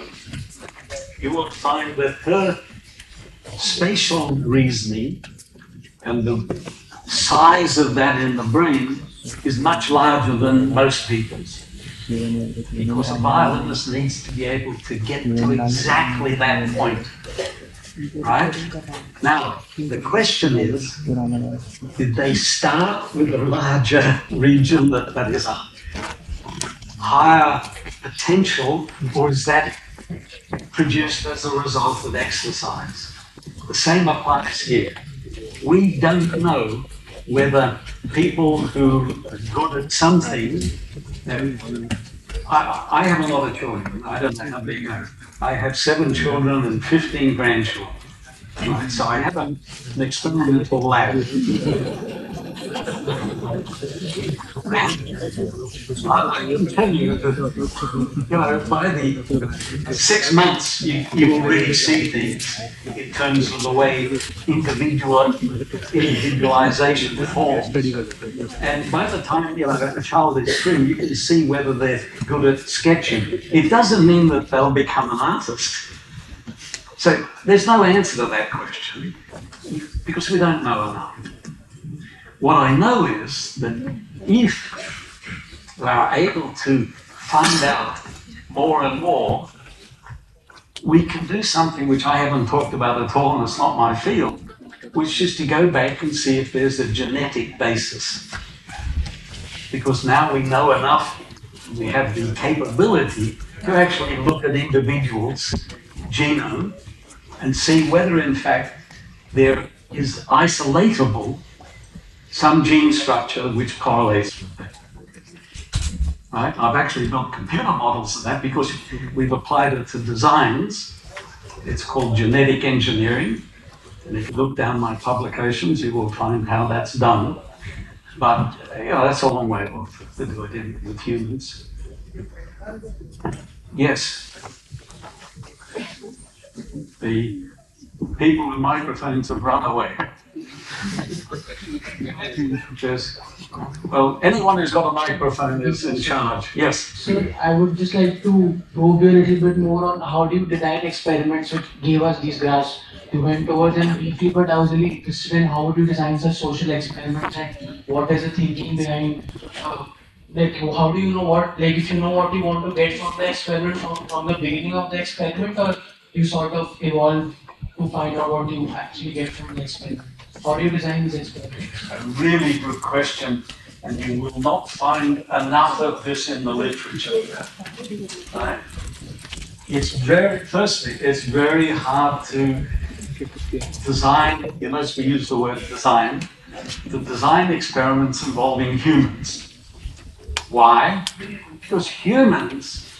you will find that her spatial reasoning and the size of that in the brain is much larger than most people's. Because a violinist needs to be able to get to exactly that point. Right? Now, the question is, did they start with a larger region that, that is a higher potential, or is that produced as a result of exercise? The same applies here. We don't know whether people who are good at something, I, I have a lot of children. I don't know how big I I have seven children and 15 grandchildren. Right, so I have an experimental lab. I can tell you you know, by the six months, you, you will really see things in terms of the way individual individualization forms. And by the time you know, a child is three, you can see whether they're good at sketching. It doesn't mean that they'll become an artist. So there's no answer to that question because we don't know enough. What I know is that if we are able to find out more and more, we can do something which I haven't talked about at all, and it's not my field, which is to go back and see if there's a genetic basis. Because now we know enough, we have the capability to actually look at individuals' genome and see whether, in fact, there is isolatable some gene structure which correlates with that. Right? I've actually built computer models of that because we've applied it to designs. It's called genetic engineering. And if you look down my publications, you will find how that's done. But you know, that's a long way off to do it in, with humans. Yes. The people with microphones have run away. Well, anyone who's got a microphone is in charge. Yes. So I would just like to probe you a little bit more on how do you design experiments which gave us these graphs. You went over them briefly, but I was really interested in how would you design such social experiments and what is the thinking behind uh, like how do you know what like if you know what you want to get from the experiment from, from the beginning of the experiment or you sort of evolve to find out what you actually get from the experiment? How do you design these experiments? A really good question, and you will not find enough of this in the literature. Right? It's very, firstly, it's very hard to design, unless we use the word design, to design experiments involving humans. Why? Because humans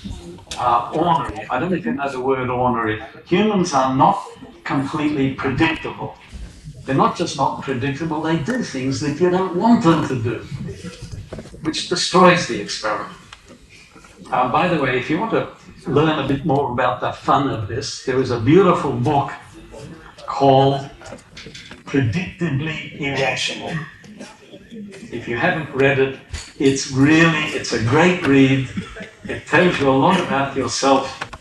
are ornery. I don't know if you know the word ornery. Humans are not completely predictable. They're not just not predictable, they do things that you don't want them to do, which destroys the experiment. Uh, by the way, if you want to learn a bit more about the fun of this, there is a beautiful book called Predictably Irrational. If you haven't read it, it's really, it's a great read. It tells you a lot about yourself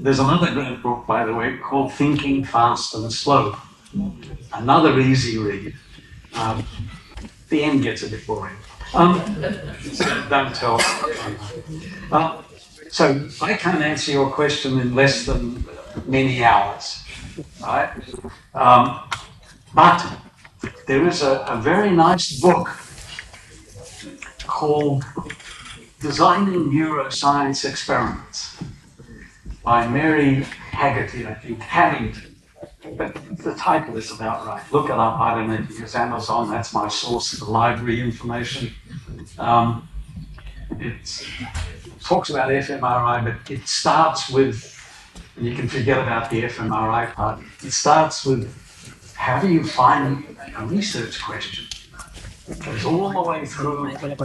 there's another great book, by the way, called Thinking Fast and Slow. Another easy read. Um, the end gets a bit boring. Um, so don't tell. Uh, So I can't answer your question in less than many hours, right? Um, but there is a, a very nice book called Designing Neuroscience Experiments by Mary Haggerty, I think, Hammington. But the title is about right. Look it up. I don't need to use Amazon. That's my source for library information. Um, it talks about fMRI, but it starts with, and you can forget about the fMRI part. It starts with how do you find a research question? All the way through to the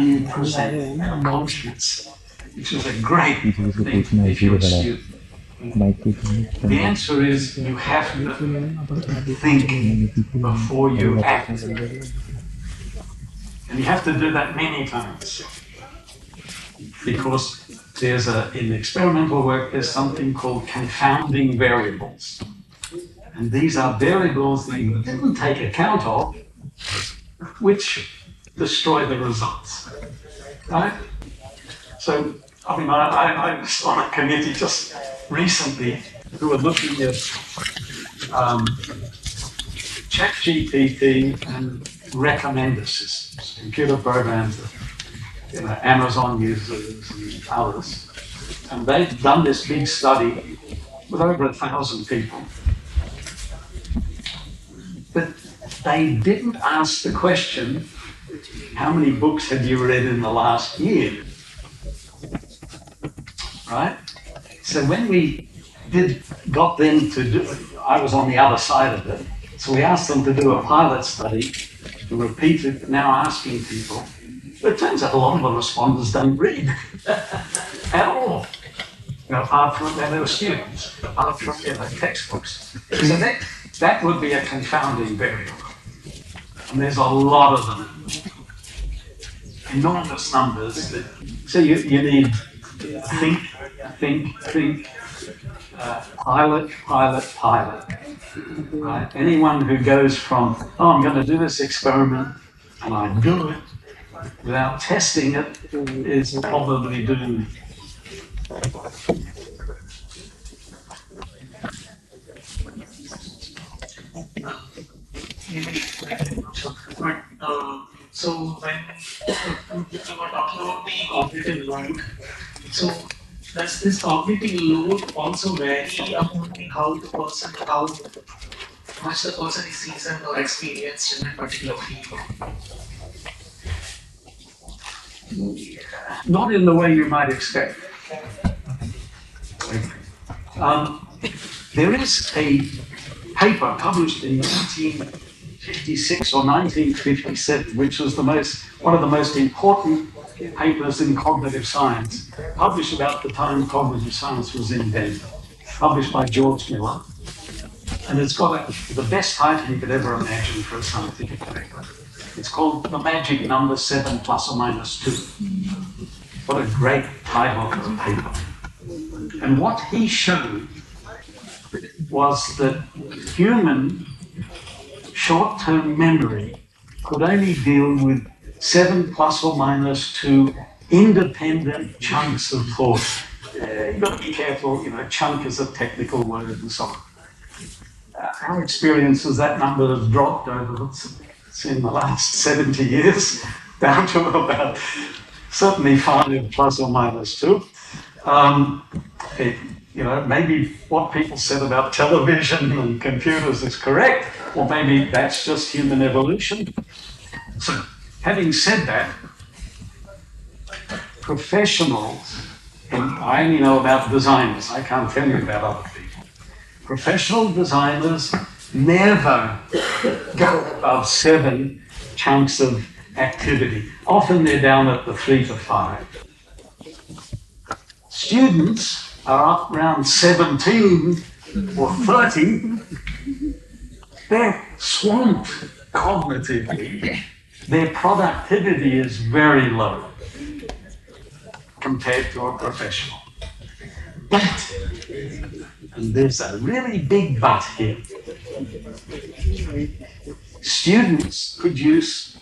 you present conscience, which is a great thing if you're a student. The answer is you have to think before you act. And you have to do that many times. Because there's a, in experimental work, there's something called confounding variables. And these are variables that you didn't take account of, which destroy the results. Right? So, I mean, I, I, was on a committee just recently who were looking at um, ChatGPT and recommender systems, computer programs that you know, Amazon uses and others. And they've done this big study with over a thousand people. But they didn't ask the question, how many books have you read in the last year? Right? So when we did got them to do I was on the other side of it. So we asked them to do a pilot study to repeat it, now asking people. But it turns out a lot of the respondents don't read at all. You know, apart from their students, apart from their textbooks. So that, that would be a confounding variable. And there's a lot of them. Enormous numbers. That, so you, you need think, think, think, uh, pilot, pilot, pilot. Right? Anyone who goes from, oh, I'm going to do this experiment and I do it without testing it is probably doomed. But, uh, so when you were talking about the cognitive load, so does this cognitive load also vary among how the person, how much the person is seasoned or experienced in a particular field? Not in the way you might expect. Um, there is a paper published in 1956 or 1957, which was the most, one of the most important papers in cognitive science, published about the time cognitive science was invented, published by George Miller. And it's got a, the best title you could ever imagine for a scientific paper. It's called The Magic Number 7 Plus or Minus 2. What a great title for a paper. And what he showed was that human short term memory could only deal with seven plus or minus two independent chunks of thought. Uh, you've got to be careful, you know, chunk is a technical word and so on. Uh, our experience is that number has dropped over in the last 70 years down to about certainly five plus or minus two. Um, it, you know, maybe what people said about television and computers is correct, or maybe that's just human evolution. So, having said that, professionals, and I only know about designers, I can't tell you about other people. Professional designers never go above seven chunks of activity. Often they're down at the three to five. Students are up around 17 or 30. They're swamped cognitively. Their productivity is very low compared to a professional. But, and there's a really big but here, students produce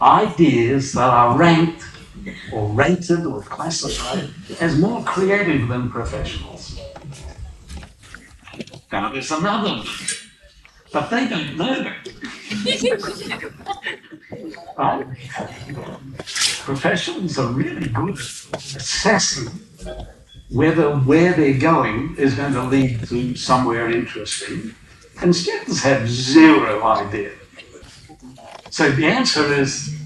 ideas that are ranked or rated or classified as more creative than professionals. Now there's another, one, but they don't know that. Right? Professionals are really good at assessing whether where they're going is going to lead to somewhere interesting, and students have zero idea. So the answer is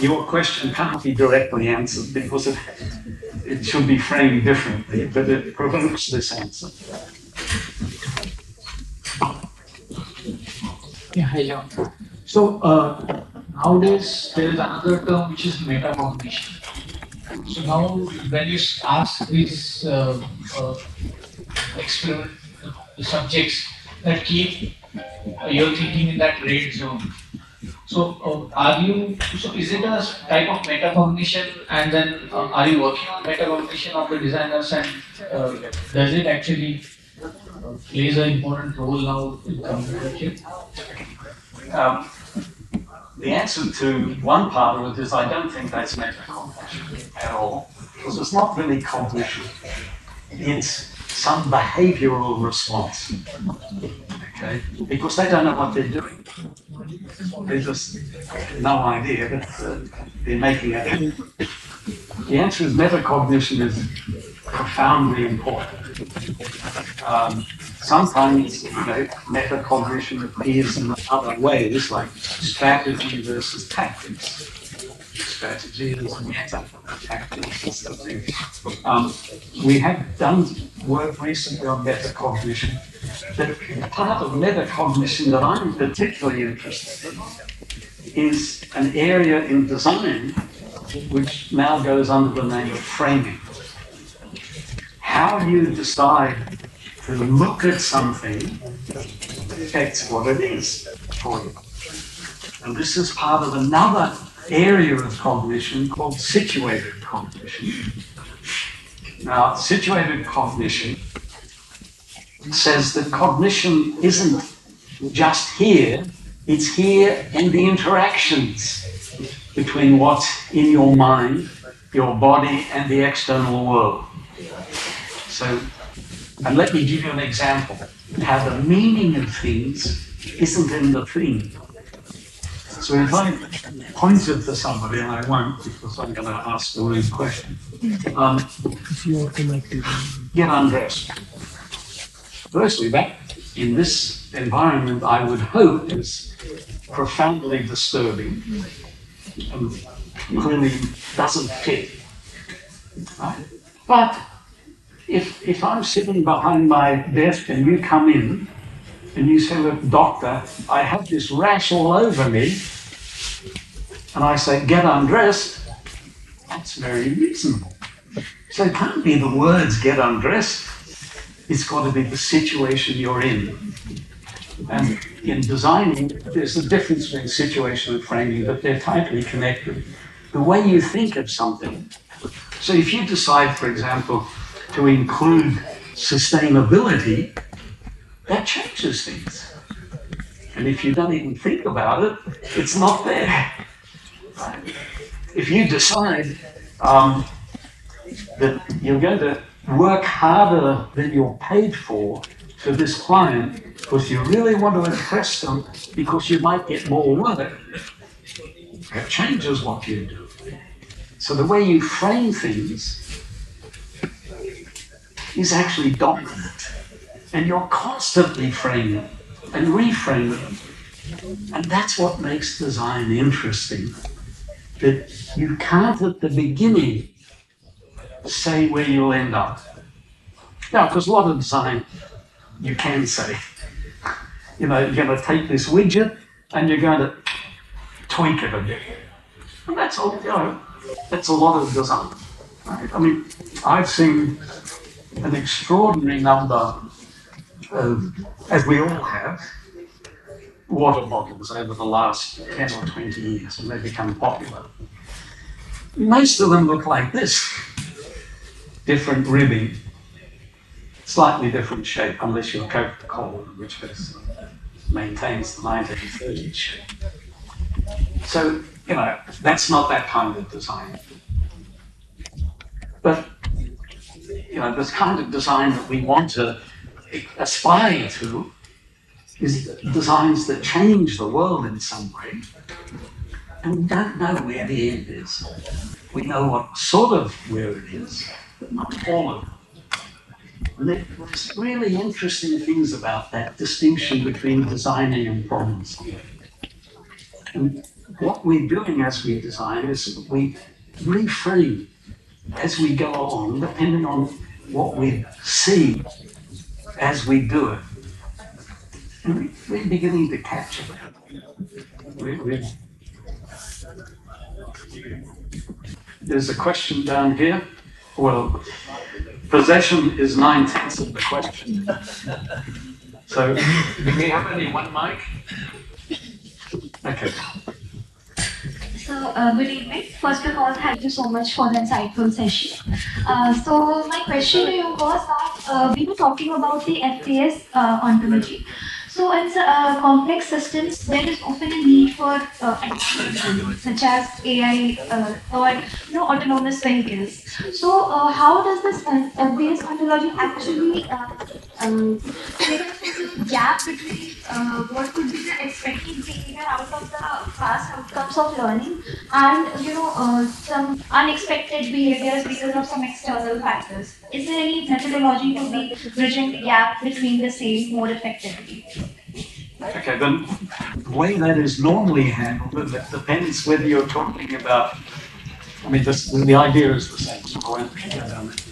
your question can't be directly answered because it, it should be framed differently, but it provokes this answer. Yeah, hi John. So uh, nowadays there is another term which is metacognition. So now when you ask these uh, uh, experiment subjects that keep uh, your thinking in that red zone. So uh, are you? So is it a type of metacognition, and then uh, are you working on metacognition of the designers, and uh, does it actually uh, plays an important role now in computer Um, the answer to one part of it is I don't think that's metacognition at all, because it's not really cognition. It's some behavioral response. Okay? Because they don't know what they're doing. They just no idea that uh, they're making it. The answer is metacognition is profoundly important. Um, sometimes, you know, metacognition appears in other ways, like strategy versus tactics. Strategy. Um, we have done work recently on metacognition, but part of metacognition that I'm particularly interested in is an area in design which now goes under the name of framing. How you decide to look at something affects what it is for you. And this is part of another area of cognition called situated cognition. Now, situated cognition says that cognition isn't just here, it's here in the interactions between what's in your mind, your body, and the external world. So, and let me give you an example how the meaning of things isn't in the thing. So if I pointed to somebody, and I won't because I'm going to ask the rude question, um, get undressed. Firstly, that in this environment, I would hope is profoundly disturbing and doesn't fit. Right? But if, if I'm sitting behind my desk and you come in and you say, Look, doctor, I have this rash all over me, and I say, Get undressed, that's very reasonable. So it can't be the words get undressed, it's got to be the situation you're in. And in designing, there's a difference between situation and framing, but they're tightly connected. The way you think of something. So if you decide, for example, to include sustainability, that changes things. And if you don't even think about it, it's not there. If you decide um, that you're going to work harder than you're paid for for this client because you really want to impress them because you might get more work, that changes what you do. So the way you frame things is actually dominant. And you're constantly framing and reframing. And that's what makes design interesting. That you can't at the beginning say where you'll end up. Now, because a lot of design you can say. You know, you're going to take this widget and you're going to tweak it a bit. And that's all, you know, that's a lot of design. Right? I mean, I've seen an extraordinary number of, as we all have, water bottles over the last 10 or 20 years, and they've become popular. Most of them look like this different ribbing, slightly different shape, unless you're Coca Cola, which has, maintains the 1930s shape. So you know, that's not that kind of design. But, you know, this kind of design that we want to aspire to is designs that change the world in some way. And we don't know where the end is. We know what sort of where it is, but not all of it. And there's really interesting things about that distinction between designing and problem solving. And what we're doing as we design is we reframe as we go along, depending on what we see as we do it. And we- we're beginning to catch that. We- we- There's a question down here. Well, possession is nine tenths of the question. So, do we have only one mic? Okay. So, uh, good evening. First of all, thank you so much for the insightful session. Uh, so, my question to you was that uh, we were talking about the FBS uh, ontology. So, in uh, complex systems, there is often a need for uh, such as AI uh, or you know autonomous vehicles. So, uh, how does this uh, FBS ontology actually uh, um, gap between uh, what could be the expected behavior out of the past outcomes of learning and you know uh, some unexpected behaviors because of some external factors. Is there any methodology to be bridging the gap between the same more effectively? Okay, then the way that is normally handled, it depends whether you're talking about, I mean, this, the idea is the same. so I won't down there.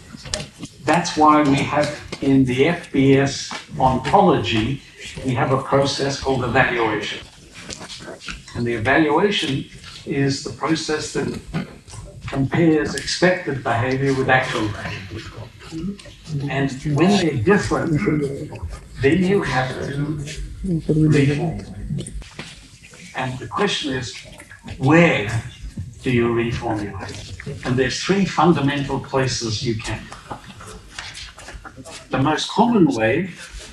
That's why we have in the FBS ontology, we have a process called evaluation. And the evaluation is the process that compares expected behavior with actual behavior. And when they're different, then you have to reform. And the question is, where do you reformulate? And there's three fundamental places you can. The most common way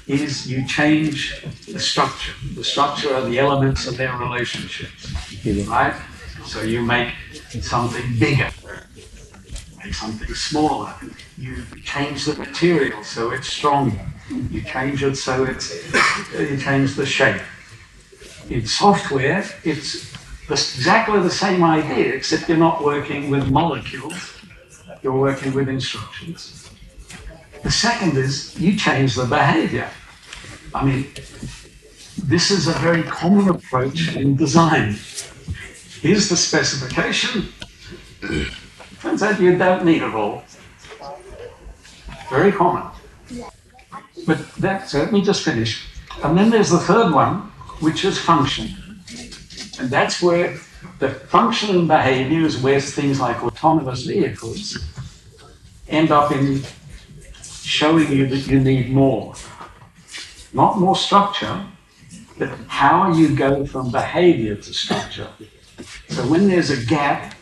is you change the structure. The structure are the elements of their relationships, right? So you make something bigger, make something smaller. You change the material so it's stronger. You change it so it's, you change the shape. In software, it's exactly the same idea, except you're not working with molecules, you're working with instructions. The second is you change the behavior. I mean, this is a very common approach in design. Here's the specification. Turns out you don't need it all. Very common. But that's, let me just finish. And then there's the third one, which is function. And that's where the function and behavior is where things like autonomous vehicles end up in showing you that you need more. Not more structure, but how you go from behavior to structure. So when there's a gap,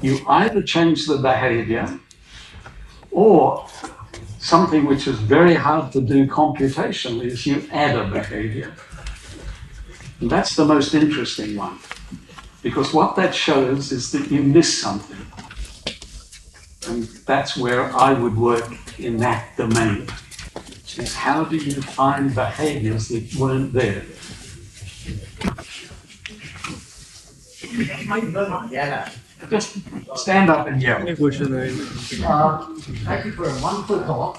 you either change the behavior or something which is very hard to do computationally is you add a behavior. And that's the most interesting one. Because what that shows is that you miss something. And that's where I would work in that domain. Is how do you find behaviors that weren't there? Just stand up and yell. Uh, thank you for a wonderful talk.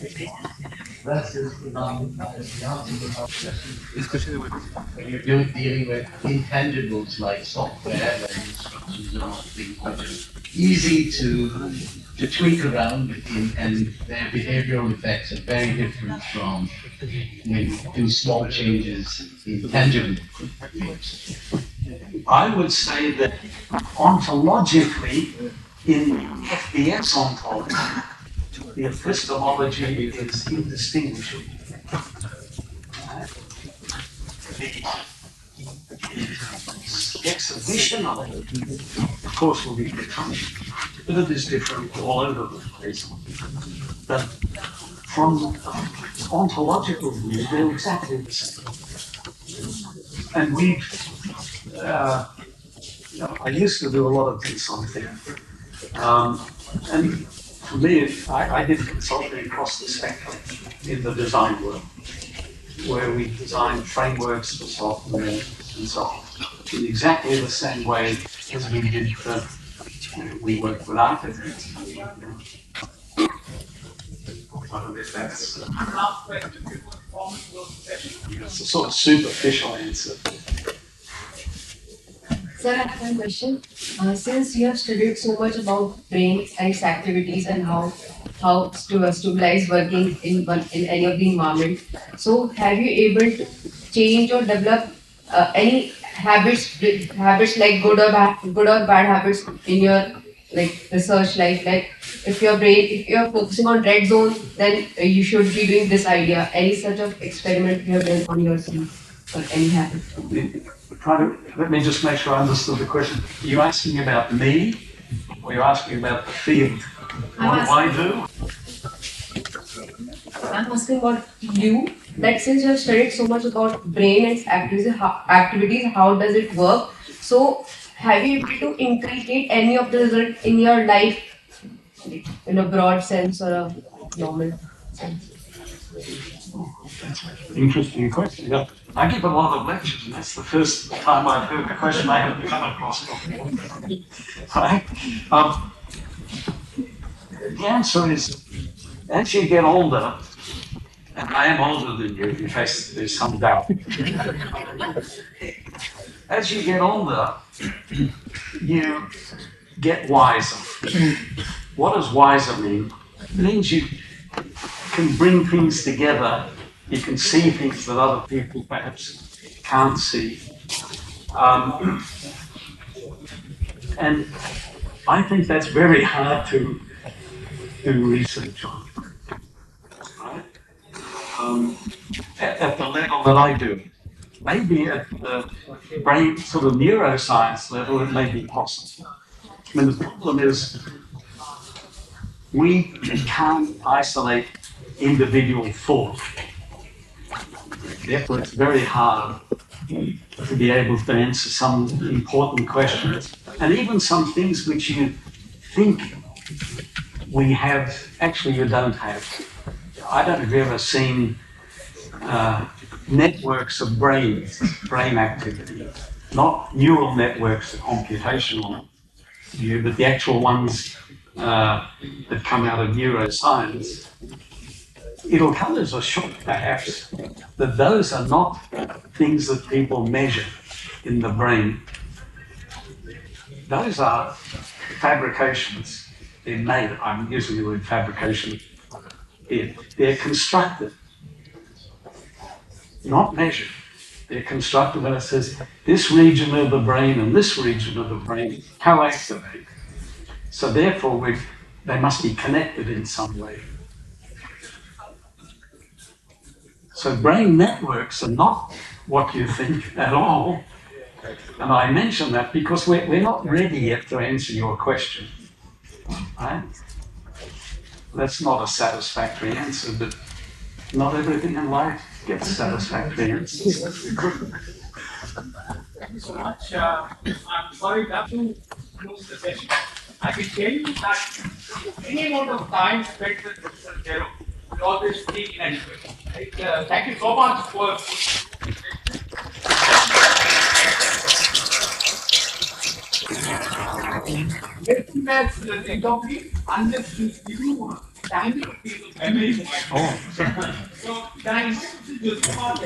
when you're dealing with intangibles like software and instructions and things easy to to tweak around in, and their behavioral effects are very different from when you do small changes in tangible things. I would say that ontologically, in FBS ontology, the epistemology is indistinguishable. Exhibition of it, of course, will be different, but it is different all over the place. But from ontological view, they're exactly the same. And we've, uh, you know, I used to do a lot of things consulting. Um, and for me, I, I did consulting across the spectrum in the design world, where we designed frameworks for software and so on, in exactly the same way as we did for, we work with architects. That's, a sort of superficial answer. Sir, I have one question. Uh, since you have studied so much about brain and its activities and how how to uh, stabilize working in one in any of the environment, so have you able to change or develop uh, any habits habits like good or bad good or bad habits in your like research life? Like if your brain if you are focusing on red zone, then you should be doing this idea. Any sort of experiment you have done on yourself or any habit? Try to, let me just make sure I understood the question. Are you asking about me, or you're asking about the field? What do I do? I'm asking about you. That since you have studied so much about brain and its activities, how, activities, how does it work? So, have you able to inculcate any of the result in your life, in a broad sense or a normal sense? Interesting question. Yeah. I give a lot of lectures, and that's the first time I've heard a question I haven't come across before. Right? Um, the answer is, as you get older, and I am older than you, in case there's some doubt. As you get older, you get wiser. What does wiser mean? It means you can bring things together. You can see things that other people perhaps can't see. Um, and I think that's very hard to do research on. Right? Um, at, at the level that I do. Maybe at the brain, sort of neuroscience level, it may be possible. I mean, the problem is we can't isolate individual thought. Therefore, it's very hard to be able to answer some important questions and even some things which you think we have, actually you don't have. I don't know if you've ever seen uh, networks of brains, brain activity, not neural networks, computational view, but the actual ones uh, that come out of neuroscience. It'll come as a shock, perhaps, that those are not things that people measure in the brain. Those are fabrications. They're made, I'm using the word fabrication here. They're constructed, not measured. They're constructed when it says this region of the brain and this region of the brain co-activate. So therefore, we they must be connected in some way. So brain networks are not what you think at all. And I mention that because we're, we're not ready yet to answer your question. Right? That's not a satisfactory answer, but not everything in life gets satisfactory answers. Thank you so much. Uh, I'm sorry to have to close the session. I can tell you that any amount of time spent with Professor Gero will always be inadequate. Right? Uh, thank you so much for. Everything that's incomplete unless you time to feel memory. Oh. So, can I invite you to come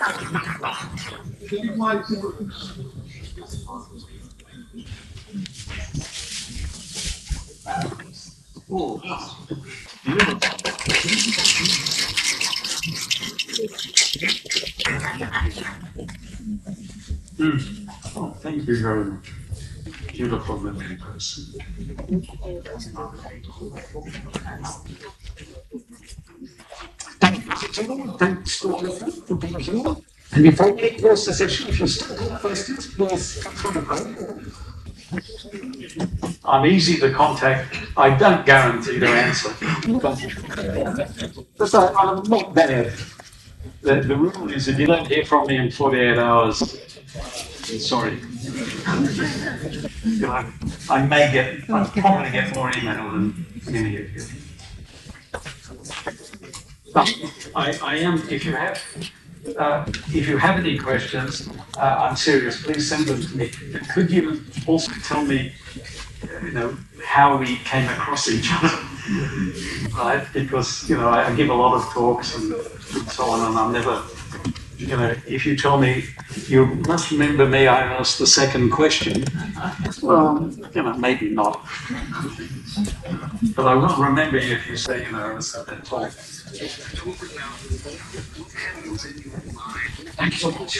out and Oh, thank you very much. beautiful living person. Mr. Thanks to all of you for being here. And before we close the session, if you still have questions, please come through the podium. I'm easy to contact. I don't guarantee to answer. That's uh, all, I'm not bad. The, the rule is if you don't hear from me in 48 hours, sorry. You know, I may get, I probably get more email than any of you. But I, I am, if you have, uh, if you have any questions, uh, I'm serious, please send them to me. Could you also tell me, you know, how we came across each other? Right, because, you know, I, I give a lot of talks and so on, and I'm never, you know, if you tell me, you must remember me, I asked the second question. Well, you know, maybe not. But I will remember you if you say, you know, I was at that talk. Thank you so much.